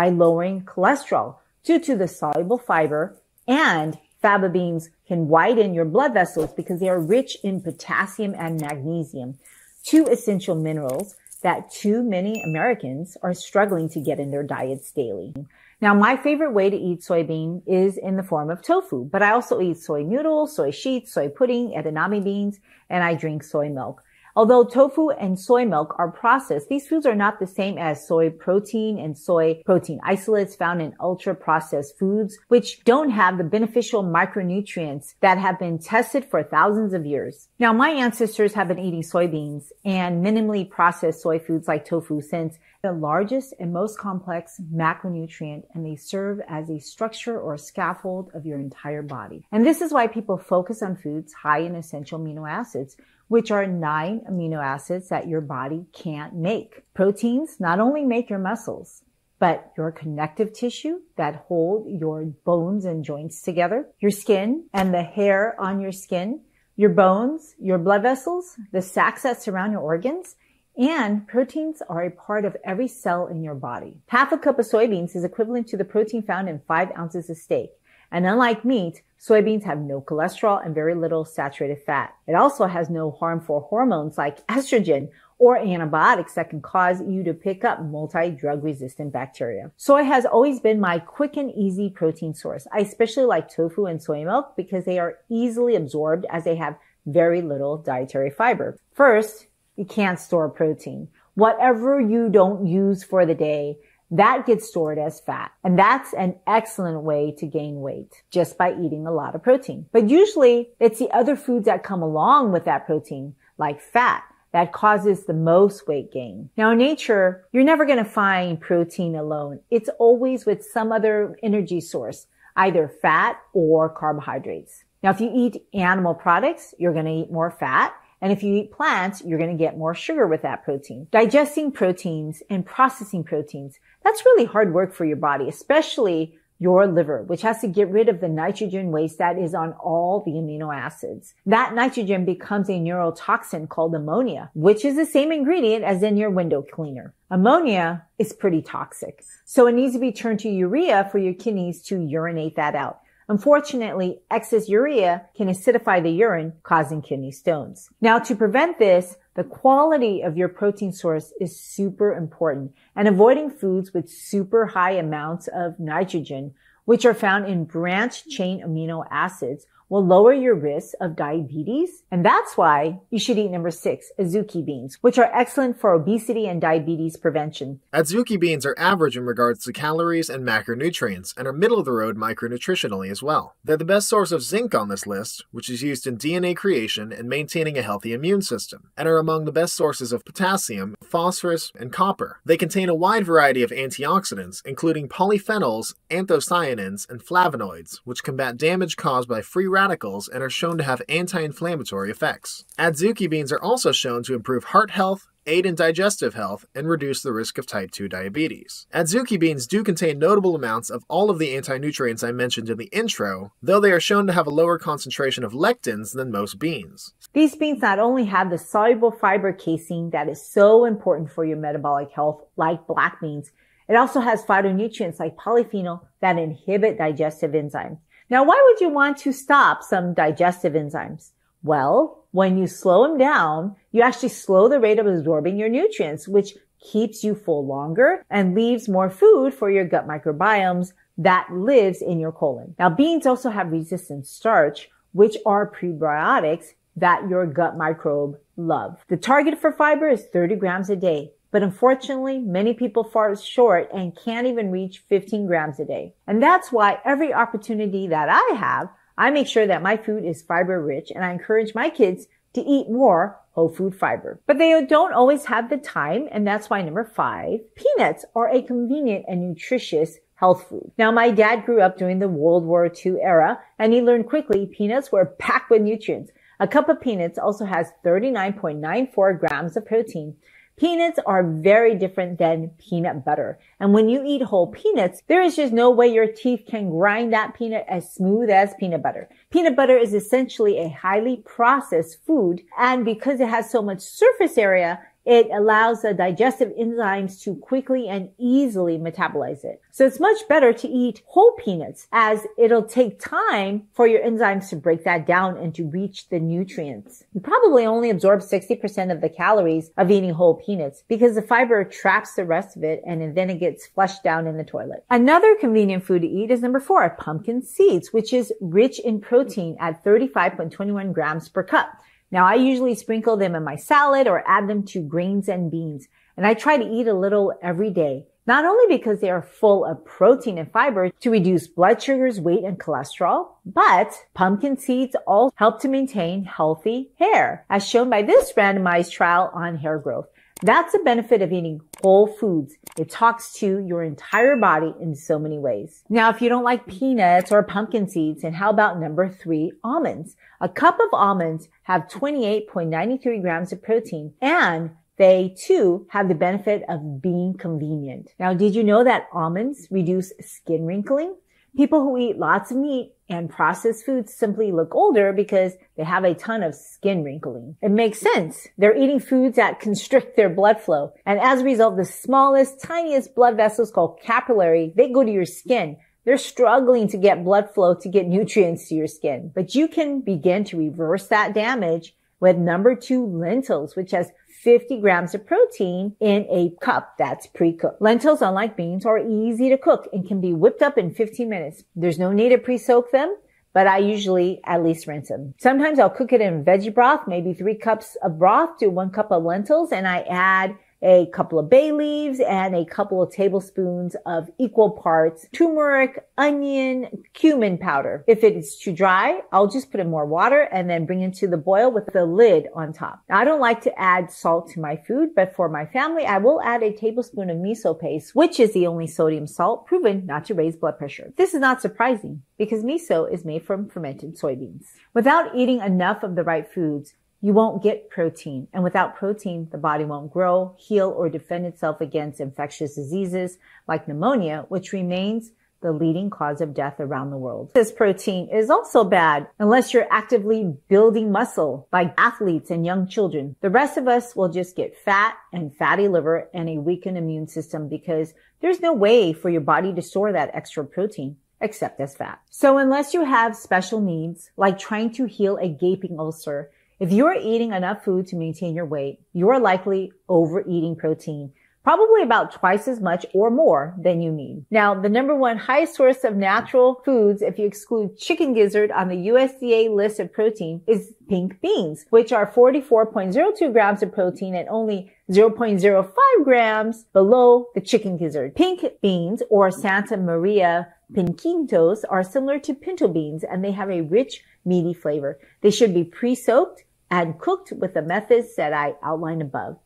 by lowering cholesterol due to the soluble fiber and faba beans can widen your blood vessels because they are rich in potassium and magnesium, two essential minerals that too many Americans are struggling to get in their diets daily. Now, my favorite way to eat soybean is in the form of tofu, but I also eat soy noodles, soy sheets, soy pudding, edamame beans, and I drink soy milk. Although tofu and soy milk are processed, these foods are not the same as soy protein and soy protein isolates found in ultra processed foods, which don't have the beneficial micronutrients that have been tested for thousands of years. Now, my ancestors have been eating soybeans and minimally processed soy foods like tofu since the largest and most complex macronutrient and they serve as a structure or scaffold of your entire body. And this is why people focus on foods high in essential amino acids, which are nine amino acids that your body can't make. Proteins not only make your muscles, but your connective tissue that hold your bones and joints together, your skin and the hair on your skin, your bones, your blood vessels, the sacs that surround your organs, and proteins are a part of every cell in your body. Half a cup of soybeans is equivalent to the protein found in five ounces of steak. And unlike meat, soybeans have no cholesterol and very little saturated fat. It also has no harmful hormones like estrogen or antibiotics that can cause you to pick up multi-drug resistant bacteria. Soy has always been my quick and easy protein source. I especially like tofu and soy milk because they are easily absorbed as they have very little dietary fiber. First, you can't store protein. Whatever you don't use for the day, that gets stored as fat. And that's an excellent way to gain weight just by eating a lot of protein. But usually it's the other foods that come along with that protein, like fat, that causes the most weight gain. Now in nature, you're never going to find protein alone. It's always with some other energy source, either fat or carbohydrates. Now if you eat animal products, you're going to eat more fat. And if you eat plants, you're going to get more sugar with that protein. Digesting proteins and processing proteins, that's really hard work for your body, especially your liver, which has to get rid of the nitrogen waste that is on all the amino acids. That nitrogen becomes a neurotoxin called ammonia, which is the same ingredient as in your window cleaner. Ammonia is pretty toxic. So it needs to be turned to urea for your kidneys to urinate that out. Unfortunately, excess urea can acidify the urine, causing kidney stones. Now, to prevent this, the quality of your protein source is super important and avoiding foods with super high amounts of nitrogen, which are found in branched chain amino acids will lower your risk of diabetes. And that's why you should eat number six, azuki beans, which are excellent for obesity and diabetes prevention. Azuki beans are average in regards to calories and macronutrients and are middle of the road micronutritionally as well. They're the best source of zinc on this list, which is used in DNA creation and maintaining a healthy immune system, and are among the best sources of potassium, phosphorus, and copper. They contain a wide variety of antioxidants, including polyphenols, anthocyanins, and flavonoids, which combat damage caused by free radicals and are shown to have anti-inflammatory effects. Adzuki beans are also shown to improve heart health, aid in digestive health, and reduce the risk of type 2 diabetes. Adzuki beans do contain notable amounts of all of the anti-nutrients I mentioned in the intro, though they are shown to have a lower concentration of lectins than most beans. These beans not only have the soluble fiber casing that is so important for your metabolic health, like black beans, it also has phytonutrients like polyphenol that inhibit digestive enzymes. Now, why would you want to stop some digestive enzymes? Well, when you slow them down, you actually slow the rate of absorbing your nutrients, which keeps you full longer and leaves more food for your gut microbiomes that lives in your colon. Now, beans also have resistant starch, which are prebiotics that your gut microbe love. The target for fiber is 30 grams a day. But unfortunately, many people fall short and can't even reach 15 grams a day. And that's why every opportunity that I have, I make sure that my food is fiber rich and I encourage my kids to eat more whole food fiber. But they don't always have the time. And that's why number five, peanuts are a convenient and nutritious health food. Now, my dad grew up during the World War II era and he learned quickly peanuts were packed with nutrients. A cup of peanuts also has 39.94 grams of protein Peanuts are very different than peanut butter. And when you eat whole peanuts, there is just no way your teeth can grind that peanut as smooth as peanut butter. Peanut butter is essentially a highly processed food. And because it has so much surface area, it allows the digestive enzymes to quickly and easily metabolize it. So it's much better to eat whole peanuts as it'll take time for your enzymes to break that down and to reach the nutrients. You probably only absorb 60% of the calories of eating whole peanuts because the fiber traps the rest of it and then it gets flushed down in the toilet. Another convenient food to eat is number four, pumpkin seeds, which is rich in protein at 35.21 grams per cup. Now I usually sprinkle them in my salad or add them to grains and beans. And I try to eat a little every day. Not only because they are full of protein and fiber to reduce blood sugars, weight, and cholesterol, but pumpkin seeds also help to maintain healthy hair, as shown by this randomized trial on hair growth. That's the benefit of eating whole foods. It talks to your entire body in so many ways. Now, if you don't like peanuts or pumpkin seeds, and how about number three, almonds? A cup of almonds have 28.93 grams of protein and they too have the benefit of being convenient. Now, did you know that almonds reduce skin wrinkling? People who eat lots of meat and processed foods simply look older because they have a ton of skin wrinkling. It makes sense. They're eating foods that constrict their blood flow. And as a result, the smallest, tiniest blood vessels called capillary, they go to your skin. They're struggling to get blood flow to get nutrients to your skin. But you can begin to reverse that damage with number two lentils, which has 50 grams of protein in a cup that's pre-cooked. Lentils, unlike beans, are easy to cook and can be whipped up in 15 minutes. There's no need to pre-soak them but I usually at least rinse them. Sometimes I'll cook it in veggie broth, maybe three cups of broth to one cup of lentils, and I add a couple of bay leaves, and a couple of tablespoons of equal parts turmeric, onion, cumin powder. If it is too dry, I'll just put in more water and then bring it to the boil with the lid on top. Now, I don't like to add salt to my food, but for my family, I will add a tablespoon of miso paste, which is the only sodium salt proven not to raise blood pressure. This is not surprising because miso is made from fermented soybeans. Without eating enough of the right foods, you won't get protein. And without protein, the body won't grow, heal, or defend itself against infectious diseases like pneumonia, which remains the leading cause of death around the world. This protein is also bad unless you're actively building muscle like athletes and young children. The rest of us will just get fat and fatty liver and a weakened immune system because there's no way for your body to store that extra protein except as fat. So unless you have special needs, like trying to heal a gaping ulcer, if you are eating enough food to maintain your weight, you are likely overeating protein, probably about twice as much or more than you need. Now, the number one highest source of natural foods, if you exclude chicken gizzard on the USDA list of protein, is pink beans, which are 44.02 grams of protein and only 0.05 grams below the chicken gizzard. Pink beans or Santa Maria pinquitos are similar to pinto beans and they have a rich, meaty flavor. They should be pre-soaked and cooked with the methods that I outlined above.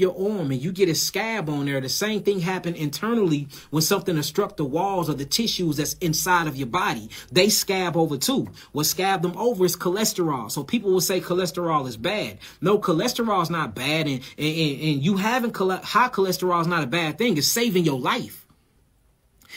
Your arm and you get a scab on there, the same thing happened internally when something obstruct the walls or the tissues that's inside of your body. They scab over too. What scab them over is cholesterol. So people will say cholesterol is bad. No, cholesterol is not bad. And, and, and you having high cholesterol is not a bad thing. It's saving your life.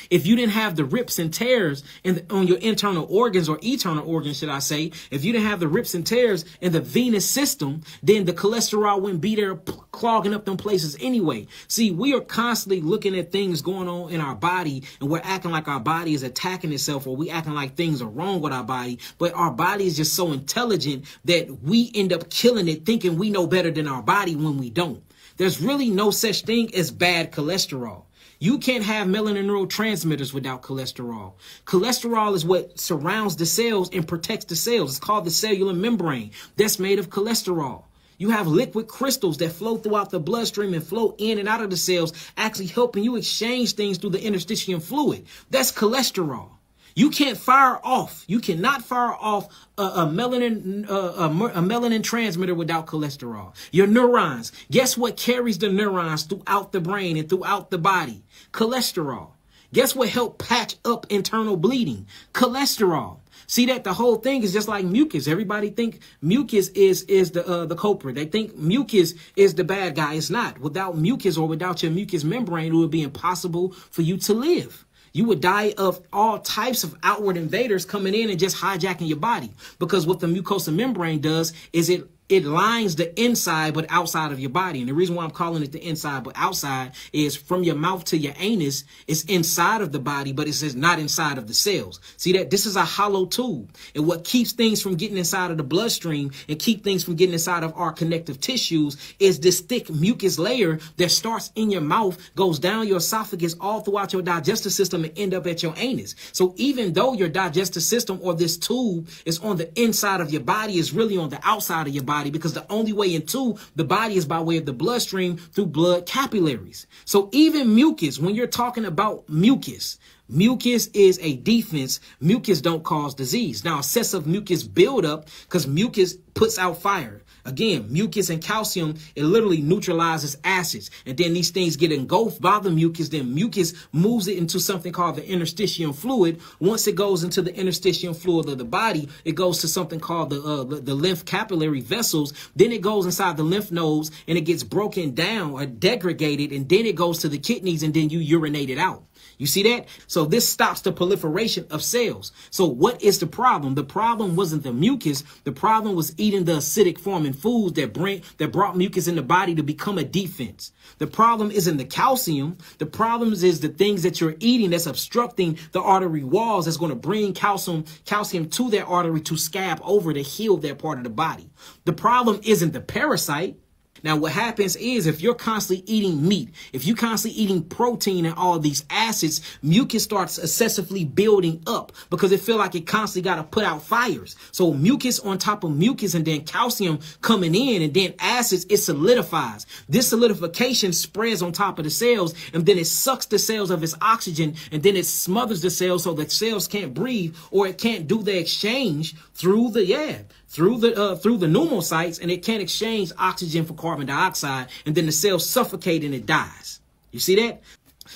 If you didn't have the rips and tears in the, on your internal organs or eternal organs, should I say, if you didn't have the rips and tears in the venous system, then the cholesterol wouldn't be there clogging up them places anyway. See, we are constantly looking at things going on in our body and we're acting like our body is attacking itself or we acting like things are wrong with our body. But our body is just so intelligent that we end up killing it thinking we know better than our body when we don't. There's really no such thing as bad cholesterol. You can't have melanin neurotransmitters without cholesterol. Cholesterol is what surrounds the cells and protects the cells. It's called the cellular membrane. That's made of cholesterol. You have liquid crystals that flow throughout the bloodstream and flow in and out of the cells, actually helping you exchange things through the interstitial fluid. That's cholesterol. You can't fire off. You cannot fire off a, a melanin a, a, melanin transmitter without cholesterol. Your neurons. Guess what carries the neurons throughout the brain and throughout the body? Cholesterol. Guess what help patch up internal bleeding? Cholesterol. See that the whole thing is just like mucus. Everybody think mucus is is the uh, the culprit. They think mucus is the bad guy. It's not. Without mucus or without your mucus membrane, it would be impossible for you to live. You would die of all types of outward invaders coming in and just hijacking your body. Because what the mucosa membrane does is it it lines the inside but outside of your body. And the reason why I'm calling it the inside but outside is from your mouth to your anus, it's inside of the body, but it says not inside of the cells. See that this is a hollow tube. And what keeps things from getting inside of the bloodstream and keep things from getting inside of our connective tissues is this thick mucus layer that starts in your mouth, goes down your esophagus all throughout your digestive system and end up at your anus. So even though your digestive system or this tube is on the inside of your body, is really on the outside of your body body because the only way into the body is by way of the bloodstream through blood capillaries. So even mucus, when you're talking about mucus, Mucus is a defense. Mucus don't cause disease. Now, excessive mucus buildup because mucus puts out fire. Again, mucus and calcium, it literally neutralizes acids. And then these things get engulfed by the mucus. Then mucus moves it into something called the interstitial fluid. Once it goes into the interstitial fluid of the body, it goes to something called the, uh, the lymph capillary vessels. Then it goes inside the lymph nodes and it gets broken down or degraded. And then it goes to the kidneys and then you urinate it out. You see that? So this stops the proliferation of cells. So what is the problem? The problem wasn't the mucus. The problem was eating the acidic forming foods that bring that brought mucus in the body to become a defense. The problem isn't the calcium. The problem is the things that you're eating that's obstructing the artery walls that's going to bring calcium calcium to that artery to scab over to heal that part of the body. The problem isn't the parasite. Now, what happens is if you're constantly eating meat, if you're constantly eating protein and all these acids, mucus starts excessively building up because it feel like it constantly got to put out fires. So mucus on top of mucus and then calcium coming in and then acids, it solidifies. This solidification spreads on top of the cells and then it sucks the cells of its oxygen and then it smothers the cells so the cells can't breathe or it can't do the exchange through the, yeah, through the uh, through the pneumocytes and it can't exchange oxygen for carbon dioxide and then the cell suffocate and it dies. You see that?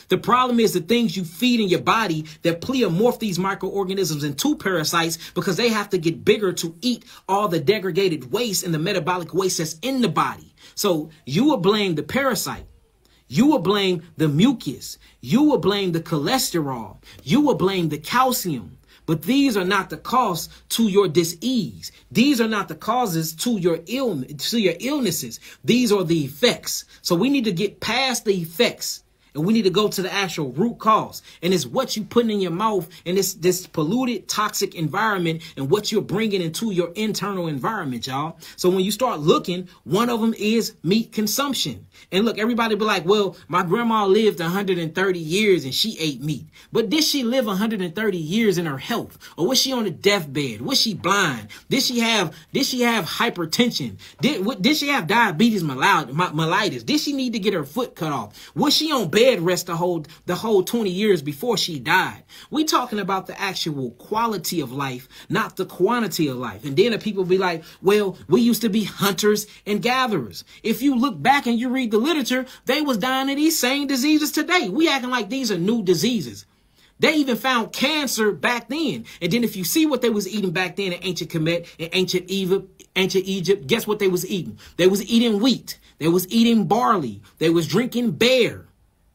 The problem is the things you feed in your body that pleomorph these microorganisms into parasites because they have to get bigger to eat all the degraded waste and the metabolic waste that's in the body. So you will blame the parasite. You will blame the mucus. You will blame the cholesterol. You will blame the calcium. But these are not the cause to your disease. These are not the causes to your ill to your illnesses. These are the effects. So we need to get past the effects and we need to go to the actual root cause. And it's what you put in your mouth and this, this polluted, toxic environment and what you're bringing into your internal environment, y'all. So when you start looking, one of them is meat consumption. And look, everybody be like, well, my grandma lived 130 years and she ate meat. But did she live 130 years in her health? Or was she on a deathbed? Was she blind? Did she have, did she have hypertension? Did, what, did she have diabetes mellitus? Did she need to get her foot cut off? Was she on bed bed rest the whole the whole 20 years before she died. We talking about the actual quality of life, not the quantity of life. And then the people be like, well, we used to be hunters and gatherers. If you look back and you read the literature, they was dying of these same diseases today. We acting like these are new diseases. They even found cancer back then. And then if you see what they was eating back then in ancient Kemet, in ancient Egypt, ancient Egypt, guess what they was eating? They was eating wheat. They was eating barley. They was drinking beer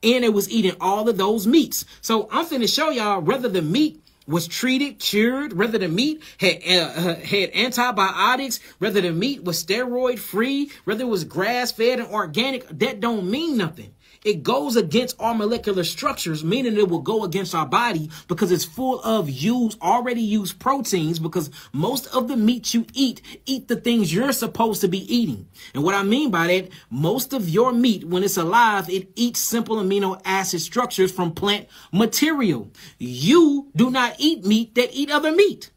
and it was eating all of those meats. So I'm finna show y'all whether the meat was treated, cured, whether the meat had uh, had antibiotics, whether the meat was steroid free, whether it was grass fed and organic. That don't mean nothing. It goes against our molecular structures, meaning it will go against our body because it's full of used, already used proteins because most of the meat you eat, eat the things you're supposed to be eating. And what I mean by that, most of your meat, when it's alive, it eats simple amino acid structures from plant material. You do not eat meat that eat other meat.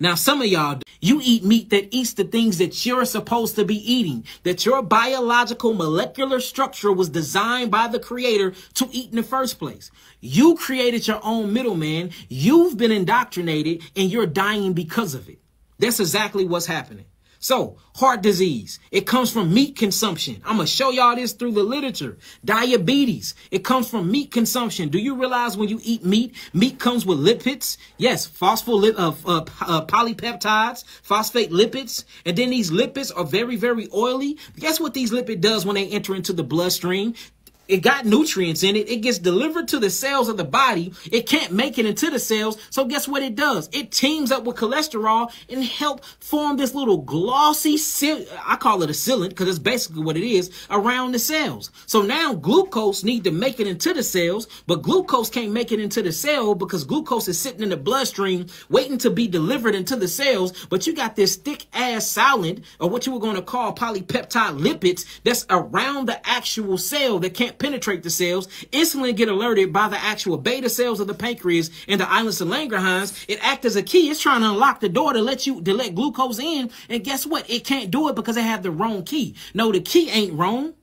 Now, some of y'all, you eat meat that eats the things that you're supposed to be eating, that your biological molecular structure was designed by the creator to eat in the first place. You created your own middleman. You've been indoctrinated and you're dying because of it. That's exactly what's happening. So, heart disease, it comes from meat consumption. I'm going to show y'all this through the literature. Diabetes, it comes from meat consumption. Do you realize when you eat meat, meat comes with lipids? Yes, phospholip, uh, uh, uh, polypeptides, phosphate lipids. And then these lipids are very, very oily. Guess what these lipid does when they enter into the bloodstream? It got nutrients in it. It gets delivered to the cells of the body. It can't make it into the cells. So guess what it does? It teams up with cholesterol and help form this little glossy, I call it a sealant because it's basically what it is around the cells. So now glucose need to make it into the cells, but glucose can't make it into the cell because glucose is sitting in the bloodstream waiting to be delivered into the cells. But you got this thick ass sealant or what you were going to call polypeptide lipids that's around the actual cell that can't penetrate the cells, instantly get alerted by the actual beta cells of the pancreas and the islets of Langerhans. It acts as a key. It's trying to unlock the door to let you to let glucose in. And guess what? It can't do it because it had the wrong key. No, the key ain't wrong.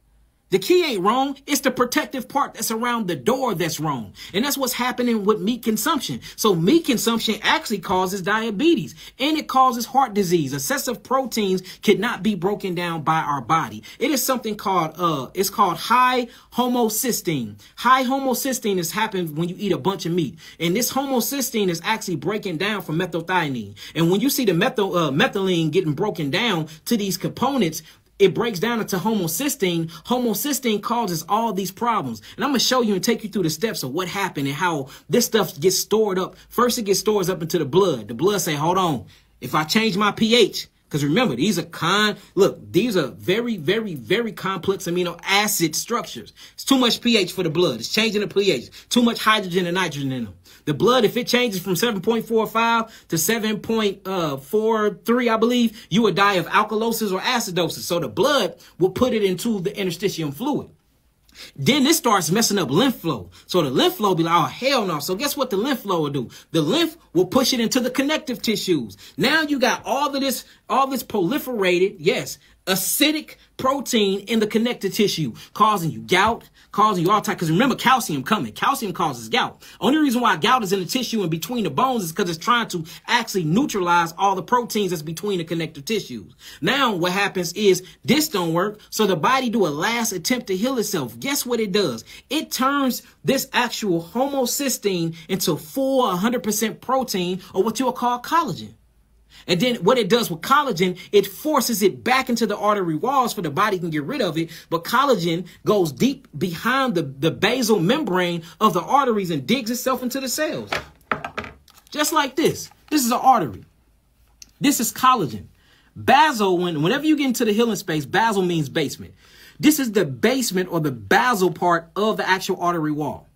The key ain't wrong. It's the protective part that's around the door that's wrong. And that's what's happening with meat consumption. So meat consumption actually causes diabetes and it causes heart disease. Excessive proteins cannot be broken down by our body. It is something called, uh, it's called high homocysteine. High homocysteine is happening when you eat a bunch of meat. And this homocysteine is actually breaking down from methylthionine. And when you see the methyl, uh, methylene getting broken down to these components, it breaks down into homocysteine. Homocysteine causes all these problems. And I'm going to show you and take you through the steps of what happened and how this stuff gets stored up. First, it gets stored up into the blood. The blood say, hold on. If I change my pH, because remember, these are con, look, these are very, very, very complex amino acid structures. It's too much pH for the blood. It's changing the pH. Too much hydrogen and nitrogen in them. The blood, if it changes from 7.45 to 7.43, uh, I believe, you would die of alkalosis or acidosis. So the blood will put it into the interstitium fluid. Then this starts messing up lymph flow. So the lymph flow be like, oh, hell no. So guess what the lymph flow will do? The lymph will push it into the connective tissues. Now you got all of this, all this proliferated, yes, acidic protein in the connective tissue, causing you gout, causing you all type. Because remember, calcium coming. Calcium causes gout. Only reason why gout is in the tissue and between the bones is because it's trying to actually neutralize all the proteins that's between the connective tissues. Now, what happens is this don't work, so the body do a last attempt to heal itself. Guess what it does? It turns this actual homocysteine into full 100% protein, or what you will call collagen. And then what it does with collagen, it forces it back into the artery walls for the body can get rid of it. But collagen goes deep behind the, the basal membrane of the arteries and digs itself into the cells. Just like this. This is an artery. This is collagen. Basal, when, whenever you get into the healing space, basal means basement. This is the basement or the basal part of the actual artery wall.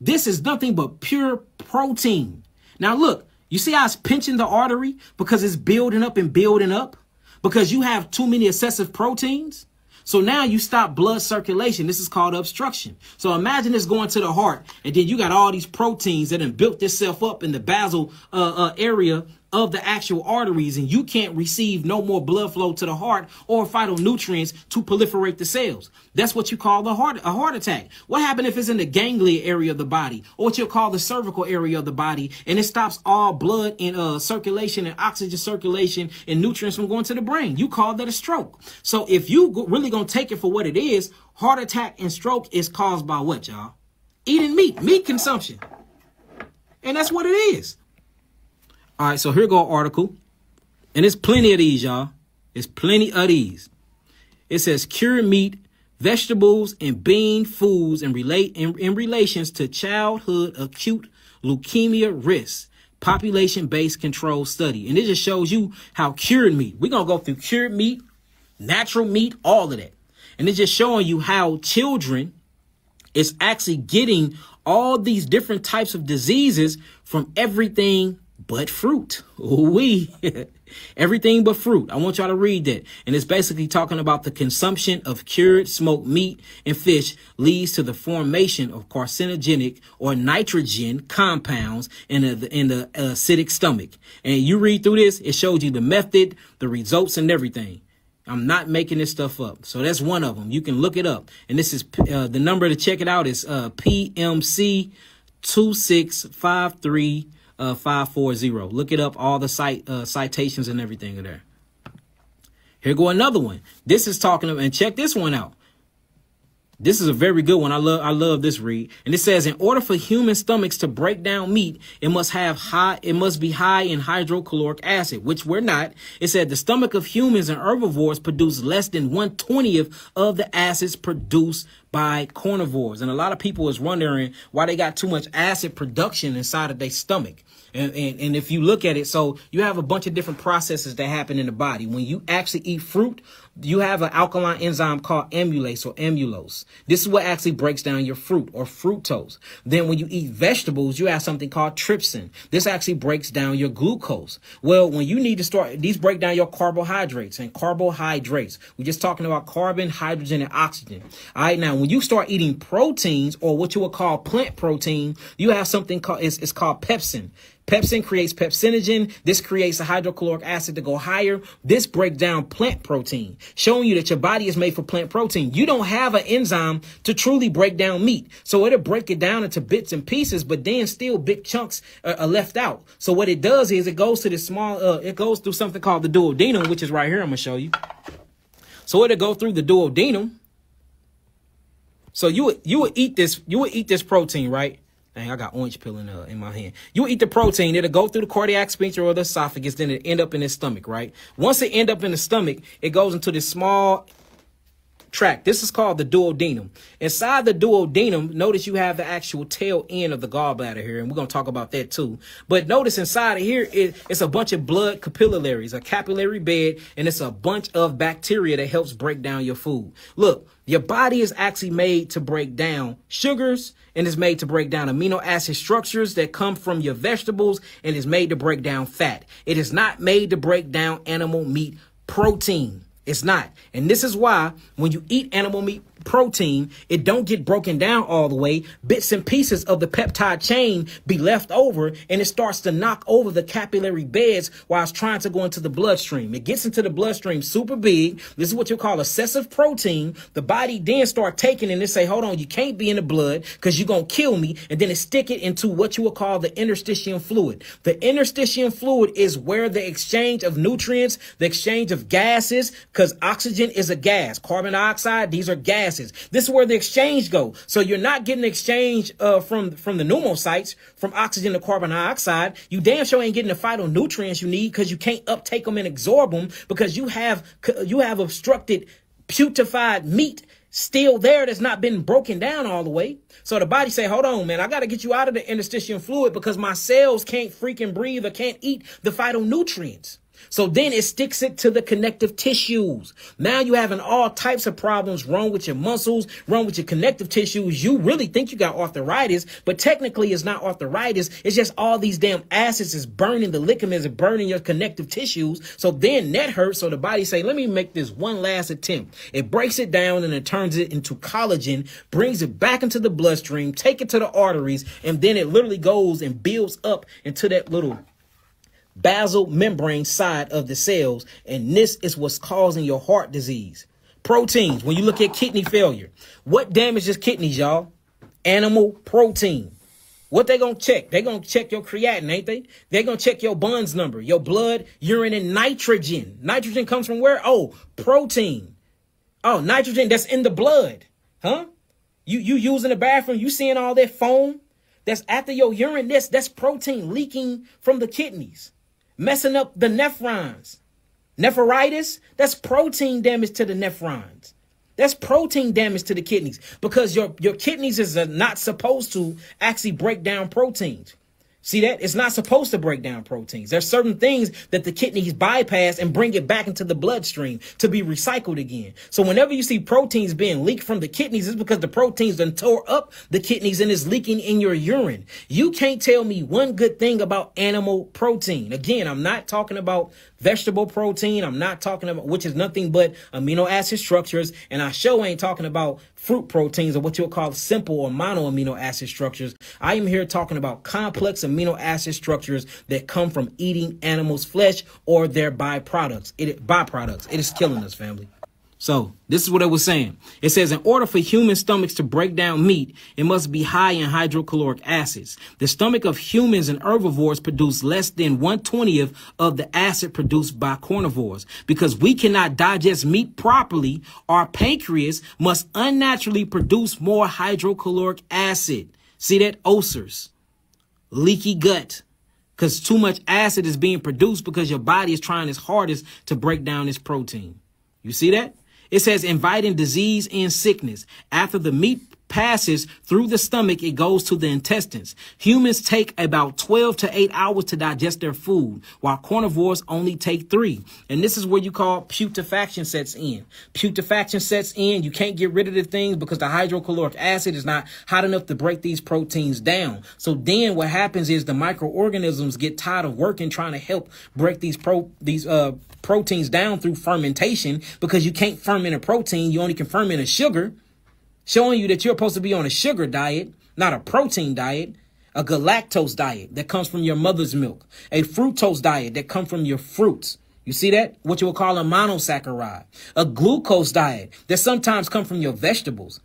This is nothing but pure protein. Now look, you see how it's pinching the artery because it's building up and building up because you have too many excessive proteins. So now you stop blood circulation. This is called obstruction. So imagine this going to the heart, and then you got all these proteins that have built itself up in the basal uh, uh, area of the actual arteries and you can't receive no more blood flow to the heart or phytonutrients to proliferate the cells. That's what you call the heart, a heart attack. What happens if it's in the ganglia area of the body or what you'll call the cervical area of the body and it stops all blood and uh, circulation and oxygen circulation and nutrients from going to the brain? You call that a stroke. So if you really gonna take it for what it is, heart attack and stroke is caused by what, y'all? Eating meat, meat consumption. And that's what it is. All right, so here go article. And there's plenty of these, y'all. There's plenty of these. It says cured meat, vegetables, and bean foods in, relate, in, in relations to childhood acute leukemia risk. Population-based control study. And it just shows you how cured meat. We're going to go through cured meat, natural meat, all of that. And it's just showing you how children is actually getting all these different types of diseases from everything but fruit. We everything but fruit. I want y'all to read that. And it's basically talking about the consumption of cured smoked meat and fish leads to the formation of carcinogenic or nitrogen compounds in the in the acidic stomach. And you read through this, it shows you the method, the results, and everything. I'm not making this stuff up. So that's one of them. You can look it up. And this is uh, the number to check it out is uh, PMC 2653 uh, 540. Look it up, all the site uh, citations and everything are there. Here go another one. This is talking and check this one out. This is a very good one. I love I love this read. And it says in order for human stomachs to break down meat, it must have high it must be high in hydrochloric acid, which we're not. It said the stomach of humans and herbivores produce less than 120th of the acids produced by carnivores. And a lot of people is wondering why they got too much acid production inside of their stomach. And, and, and if you look at it, so you have a bunch of different processes that happen in the body. When you actually eat fruit, you have an alkaline enzyme called amylase or amylose. This is what actually breaks down your fruit or fructose. Then when you eat vegetables, you have something called trypsin. This actually breaks down your glucose. Well, when you need to start, these break down your carbohydrates and carbohydrates. We're just talking about carbon, hydrogen, and oxygen. All right. Now, when you start eating proteins or what you would call plant protein, you have something called, it's, it's called pepsin. Pepsin creates pepsinogen. This creates a hydrochloric acid to go higher. This breaks down plant protein, showing you that your body is made for plant protein. You don't have an enzyme to truly break down meat. So it'll break it down into bits and pieces, but then still big chunks are, are left out. So what it does is it goes to this small, uh, it goes through something called the duodenum, which is right here. I'm going to show you. So it'll go through the duodenum. So you would, you would eat this, you would eat this protein, right? Dang, I got orange peel in, uh, in my hand. You eat the protein, it'll go through the cardiac sphincter or the esophagus, then it end up in the stomach, right? Once it end up in the stomach, it goes into this small tract. This is called the duodenum. Inside the duodenum, notice you have the actual tail end of the gallbladder here, and we're going to talk about that too. But notice inside of here, it, it's a bunch of blood capillaries, a capillary bed, and it's a bunch of bacteria that helps break down your food. Look, your body is actually made to break down sugars and is made to break down amino acid structures that come from your vegetables and is made to break down fat. It is not made to break down animal meat protein. It's not. And this is why when you eat animal meat protein, it don't get broken down all the way. Bits and pieces of the peptide chain be left over and it starts to knock over the capillary beds while it's trying to go into the bloodstream. It gets into the bloodstream super big. This is what you call excessive protein. The body then start taking and they say, hold on, you can't be in the blood because you're going to kill me. And then it stick it into what you would call the interstitium fluid. The interstitium fluid is where the exchange of nutrients, the exchange of gases, because oxygen is a gas. Carbon dioxide, these are gases This is where the exchange go. So you're not getting exchange uh, from from the pneumocytes from oxygen to carbon dioxide. You damn sure ain't getting the phytonutrients you need because you can't uptake them and absorb them because you have you have obstructed putrefied meat still there that's not been broken down all the way. So the body say, hold on, man, I got to get you out of the interstitial fluid because my cells can't freaking breathe or can't eat the phytonutrients. So then it sticks it to the connective tissues. Now you're having all types of problems wrong with your muscles, wrong with your connective tissues. You really think you got arthritis, but technically it's not arthritis. It's just all these damn acids is burning the ligaments and burning your connective tissues. So then that hurts. So the body say, let me make this one last attempt. It breaks it down and it turns it into collagen, brings it back into the bloodstream, take it to the arteries, and then it literally goes and builds up into that little basal membrane side of the cells. And this is what's causing your heart disease. Proteins, when you look at kidney failure, what damages kidneys, y'all? Animal protein. What they gonna check? They gonna check your creatinine, ain't they? They gonna check your BUN's number, your blood, urine, and nitrogen. Nitrogen comes from where? Oh, protein. Oh, nitrogen that's in the blood, huh? You you using the bathroom? You seeing all that foam? That's after your urine. That's that's protein leaking from the kidneys messing up the nephrons. Nephritis, that's protein damage to the nephrons. That's protein damage to the kidneys because your, your kidneys is not supposed to actually break down proteins. See that? It's not supposed to break down proteins. There's certain things that the kidneys bypass and bring it back into the bloodstream to be recycled again. So whenever you see proteins being leaked from the kidneys, it's because the proteins then tore up the kidneys and is leaking in your urine. You can't tell me one good thing about animal protein. Again, I'm not talking about vegetable protein. I'm not talking about, which is nothing but amino acid structures. And I sure ain't talking about fruit proteins or what you'll call simple or mono amino acid structures. I am here talking about complex amino acid structures that come from eating animals' flesh or their byproducts. It byproducts. It is killing us, family. So this is what it was saying. It says, in order for human stomachs to break down meat, it must be high in hydrochloric acids. The stomach of humans and herbivores produce less than 120th of the acid produced by carnivores. Because we cannot digest meat properly, our pancreas must unnaturally produce more hydrochloric acid. See that? Ulcers, leaky gut, because too much acid is being produced because your body is trying its hardest to break down this protein. You see that? It says inviting disease and sickness. After the meat passes through the stomach, it goes to the intestines. Humans take about 12 to 8 hours to digest their food, while carnivores only take three. And this is where you call putrefaction sets in. Putrefaction sets in. You can't get rid of the things because the hydrochloric acid is not hot enough to break these proteins down. So then what happens is the microorganisms get tired of working trying to help break these pro these uh proteins down through fermentation because you can't ferment a protein. You only can ferment a sugar, showing you that you're supposed to be on a sugar diet, not a protein diet. a galactose diet that comes from your mother's milk, a fructose diet that comes from your fruits. You see that? What you would call a monosaccharide. A glucose diet that sometimes come from your vegetables.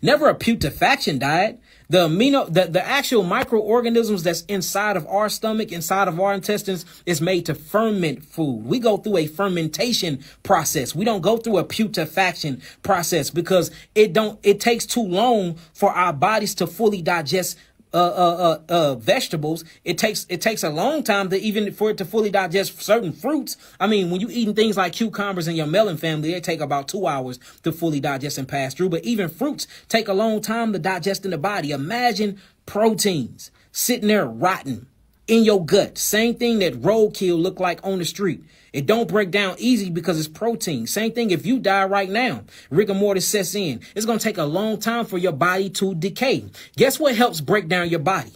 Never a putrefaction diet. The amino, the, the actual microorganisms that's inside of our stomach, inside of our intestines, is made to ferment food. We go through a fermentation process. We don't go through a putrefaction process because it don't, it takes too long for our bodies to fully digest uh, uh, uh, uh, vegetables, it takes it takes a long time to even for it to fully digest certain fruits. I mean, when you eating things like cucumbers and your melon family, they take about two hours to fully digest and pass through. But even fruits take a long time to digest in the body. Imagine proteins sitting there rotten in your gut. Same thing that roadkill look like on the street. It don't break down easy because it's protein. Same thing if you die right now, rigor mortis sets in. It's going to take a long time for your body to decay. Guess what helps break down your body?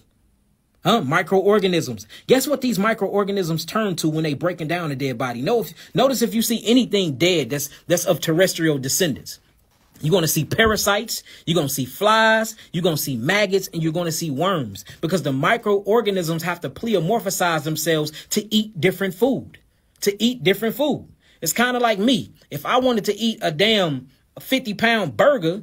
Huh? Microorganisms. Guess what these microorganisms turn to when they breaking down a dead body? No, notice if you see anything dead that's that's of terrestrial descendants. You're going to see parasites, you're going to see flies, you're going to see maggots, and you're going to see worms because the microorganisms have to pleomorphosize themselves to eat different food, to eat different food. It's kind of like me. If I wanted to eat a damn 50 pound burger,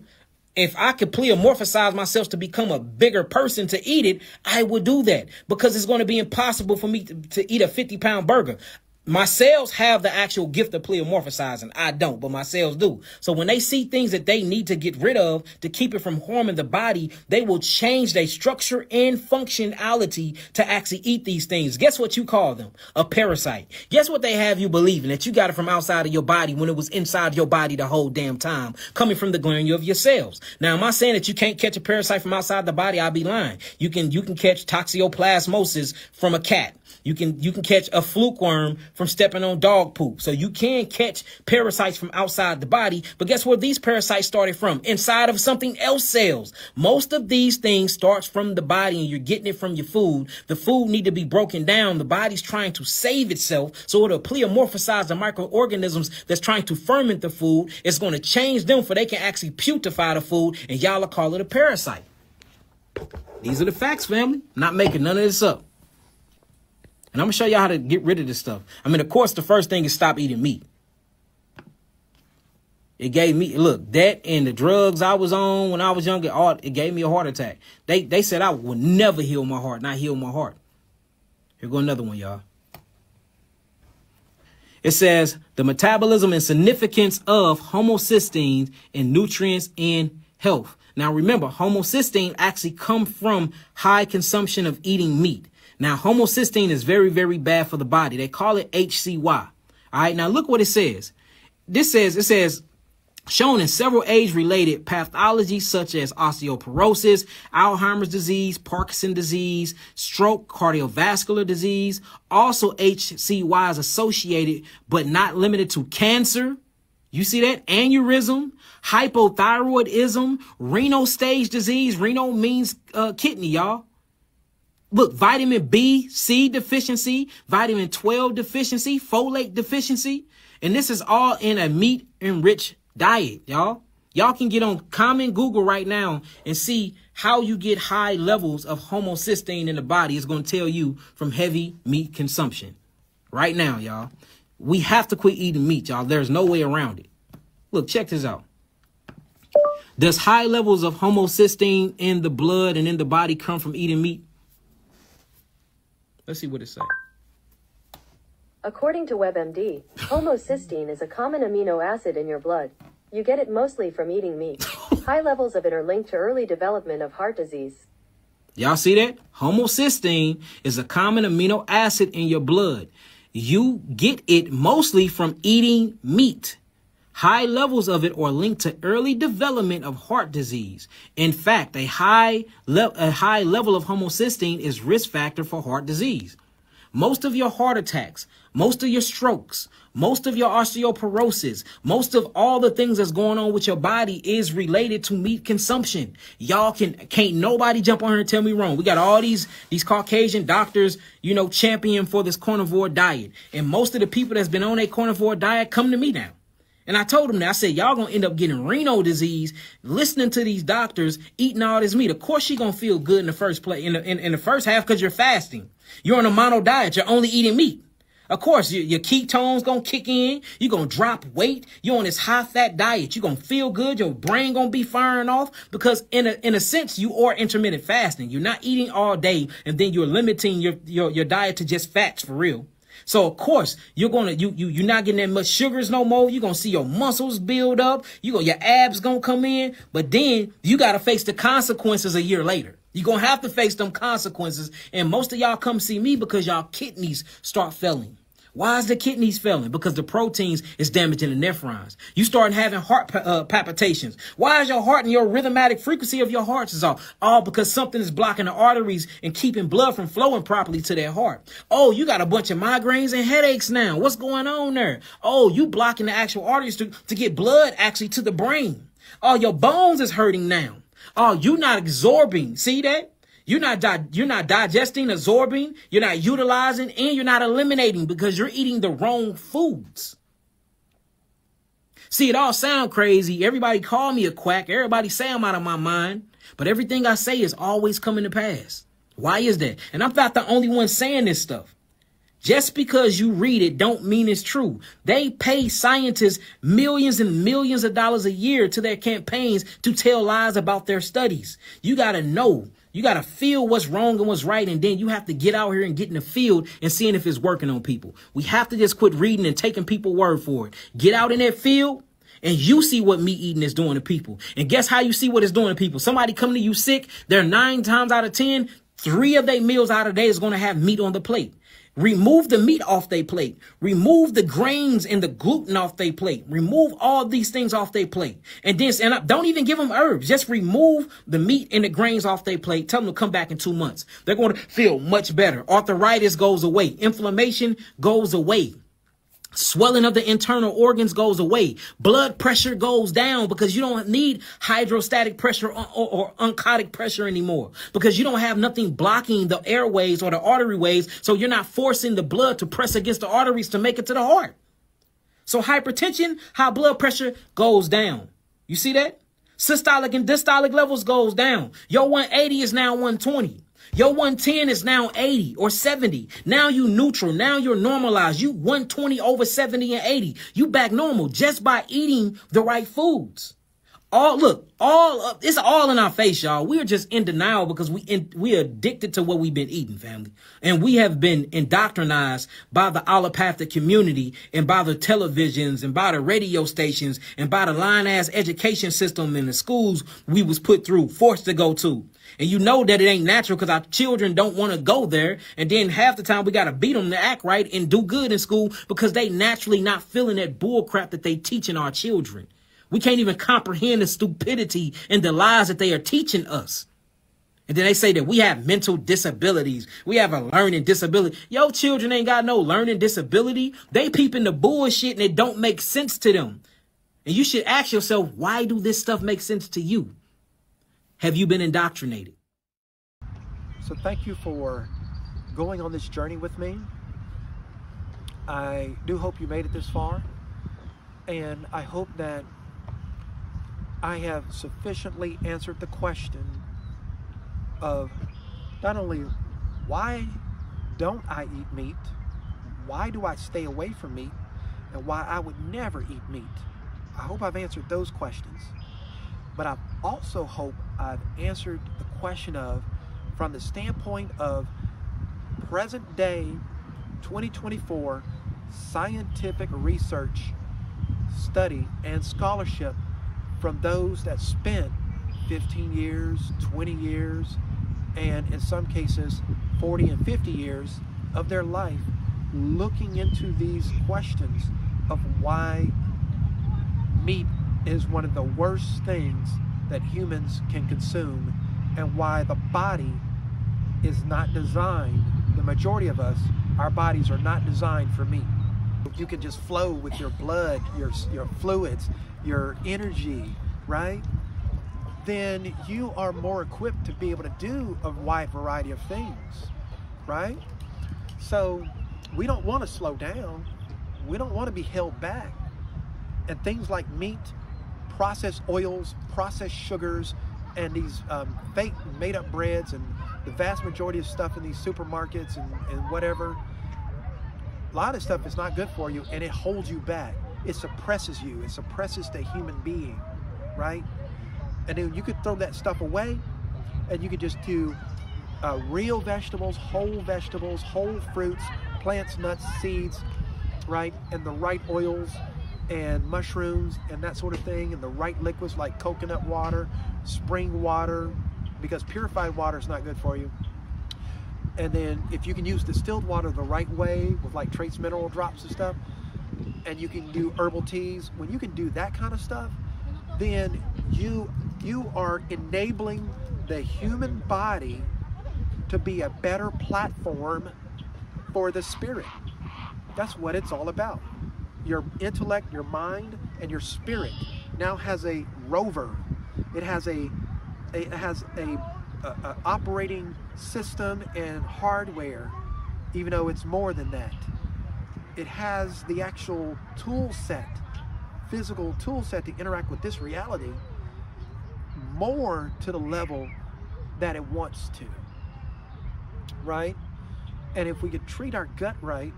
if I could pleomorphosize myself to become a bigger person to eat it, I would do that because it's going to be impossible for me to, to eat a 50 pound burger my cells have the actual gift of pleomorphizing. I don't, but my cells do. So when they see things that they need to get rid of to keep it from harming the body, they will change their structure and functionality to actually eat these things. Guess what you call them? A parasite. Guess what they have you believing? That you got it from outside of your body when it was inside your body the whole damn time, coming from the granule of your cells. Now, am I saying that you can't catch a parasite from outside the body? I'll be lying. You can, you can catch toxoplasmosis from a cat. You can you can catch a fluke worm from stepping on dog poop. So you can catch parasites from outside the body. But guess where these parasites started from? Inside of something else cells. Most of these things starts from the body and you're getting it from your food. The food need to be broken down. The body's trying to save itself. So it'll pleomorphize the microorganisms that's trying to ferment the food. It's going to change them for they can actually putrefy the food and y'all will call it a parasite. These are the facts, family. not making none of this up. And I'm gonna show y'all how to get rid of this stuff. I mean, of course, the first thing is stop eating meat. It gave me look that and the drugs I was on when I was younger. All it gave me a heart attack. They they said I would never heal my heart, not heal my heart. Here go another one, y'all. It says the metabolism and significance of homocysteine in nutrients and health. Now remember, homocysteine actually come from high consumption of eating meat. Now, homocysteine is very, very bad for the body. They call it HCY. All right. Now, look what it says. This says, it says, shown in several age-related pathologies such as osteoporosis, Alzheimer's disease, Parkinson disease, stroke, cardiovascular disease. Also, HCY is associated but not limited to cancer. You see that? Aneurysm, hypothyroidism, renal stage disease. Renal means uh, kidney, y'all. Look, vitamin B, C deficiency, vitamin 12 deficiency, folate deficiency. And this is all in a meat enriched diet, y'all. Y'all can get on common Google right now and see how you get high levels of homocysteine in the body. It's going to tell you from heavy meat consumption. Right now, y'all. We have to quit eating meat, y'all. There's no way around it. Look, check this out. Does high levels of homocysteine in the blood and in the body come from eating meat? Let's see what it says. According to WebMD, homocysteine is a common amino acid in your blood. You get it mostly from eating meat. High levels of it are linked to early development of heart disease. Y'all see that? Homocysteine is a common amino acid in your blood. You get it mostly from eating meat. High levels of it are linked to early development of heart disease. In fact, a high, a high level of homocysteine is risk factor for heart disease. Most of your heart attacks, most of your strokes, most of your osteoporosis, most of all the things that's going on with your body is related to meat consumption. Y'all can can't nobody jump on here and tell me wrong. We got all these these Caucasian doctors, you know, champion for this carnivore diet. And most of the people that's been on a carnivore diet come to me now. And I told them that I said, y'all gonna end up getting renal disease, listening to these doctors, eating all this meat. Of course you're gonna feel good in the first place, in the, in, in the first half because you're fasting. You're on a mono diet. You're only eating meat. Of course, your, your ketones gonna kick in. You're gonna drop weight. You're on this high fat diet. You're gonna feel good. Your brain gonna be firing off because in a, in a sense, you are intermittent fasting. You're not eating all day and then you're limiting your, your, your diet to just fats for real. So of course you're gonna you you you're not getting that much sugars no more. You're gonna see your muscles build up. You go your abs gonna come in, but then you gotta face the consequences a year later. You're gonna have to face them consequences. And most of y'all come see me because y'all kidneys start failing. Why is the kidneys failing? Because the proteins is damaging the nephrons. You start having heart uh, palpitations. Why is your heart and your rhythmatic frequency of your heart is off? All because something is blocking the arteries and keeping blood from flowing properly to their heart. Oh, you got a bunch of migraines and headaches now. What's going on there? Oh, you blocking the actual arteries to, to get blood actually to the brain. Oh, your bones is hurting now. Oh, you not absorbing. See that? You're not di- you're not digesting, absorbing, you're not utilizing, and you're not eliminating because you're eating the wrong foods. See, it all sound crazy. Everybody call me a quack. Everybody say I'm out of my mind. But everything I say is always coming to pass. Why is that? And I'm not the only one saying this stuff. Just because you read it don't mean it's true. They pay scientists millions and millions of dollars a year to their campaigns to tell lies about their studies. You got to know you got to feel what's wrong and what's right. And then you have to get out here and get in the field and seeing if it's working on people. We have to just quit reading and taking people word for it. Get out in that field and you see what meat eating is doing to people. And guess how you see what it's doing to people? Somebody coming to you sick, they're nine times out of 10, three of their meals out of day is going to have meat on the plate. Remove the meat off their plate. Remove the grains and the gluten off their plate. Remove all these things off their plate. And then, and I, don't even give them herbs. Just remove the meat and the grains off their plate. Tell them to come back in two months. They're going to feel much better. Arthritis goes away. Inflammation goes away. Swelling of the internal organs goes away. Blood pressure goes down because you don't need hydrostatic pressure or, or, or, oncotic pressure anymore because you don't have nothing blocking the airways or the artery ways. So you're not forcing the blood to press against the arteries to make it to the heart. So hypertension, high blood pressure goes down. You see that? Systolic and diastolic levels goes down. Your 180 is now 120. Your 110 is now 80 or 70. Now you neutral. Now you're normalized. You 120 over 70 and 80. You back normal just by eating the right foods. All look, all up, it's all in our face, y'all. We're just in denial because we in, we addicted to what we've been eating, family, and we have been indoctrinized by the allopathic community and by the televisions and by the radio stations and by the line ass education system in the schools we was put through, forced to go to. And you know that it ain't natural because our children don't want to go there. And then half the time we got to beat them to act right and do good in school because they naturally not feeling that bull crap that they teaching our children. We can't even comprehend the stupidity and the lies that they are teaching us. And then they say that we have mental disabilities. We have a learning disability. Yo, children ain't got no learning disability. They peeping the bullshit and it don't make sense to them. And you should ask yourself, why do this stuff make sense to you? Have you been indoctrinated? So thank you for going on this journey with me. I do hope you made it this far. And I hope that I have sufficiently answered the question of not only why don't I eat meat, why do I stay away from meat, and why I would never eat meat. I hope I've answered those questions. But I also hope I've answered the question of, from the standpoint of present day 2024 scientific research, study, and scholarship from those that spent 15 years, 20 years, and in some cases 40 and 50 years of their life looking into these questions of why meat is one of the worst things that humans can consume and why the body is not designed, the majority of us, our bodies are not designed for meat. If you can just flow with your blood, your, your fluids, your energy, right? Then you are more equipped to be able to do a wide variety of things, right? So we don't want to slow down. We don't want to be held back. And things like meat, processed oils, processed sugars, and these um, fake made up breads and the vast majority of stuff in these supermarkets and, and whatever, a lot of stuff is not good for you and it holds you back. It suppresses you. It suppresses the human being, right? And then you could throw that stuff away and you could just do uh, real vegetables, whole vegetables, whole fruits, plants, nuts, seeds, right? And the right oils and mushrooms and that sort of thing, and the right liquids like coconut water, spring water, because purified water is not good for you. And then if you can use distilled water the right way with like trace mineral drops and stuff, and you can do herbal teas, when you can do that kind of stuff, then you you are enabling the human body to be a better platform for the spirit. That's what it's all about. Your intellect, your mind, and your spirit now has a rover. It has a, a it has a, a, a operating system and hardware, even though it's more than that. It has the actual tool set, physical tool set to interact with this reality more to the level that it wants to. Right? And if we could treat our gut right,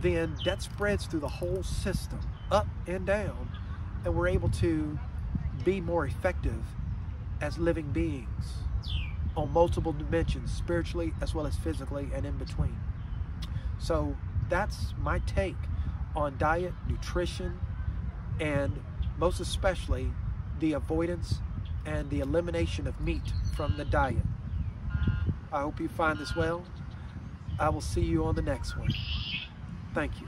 then that spreads through the whole system, up and down, and we're able to be more effective as living beings on multiple dimensions, spiritually as well as physically and in between. So that's my take on diet, nutrition, and most especially the avoidance and the elimination of meat from the diet. I hope you find this well. I will see you on the next one. Thank you.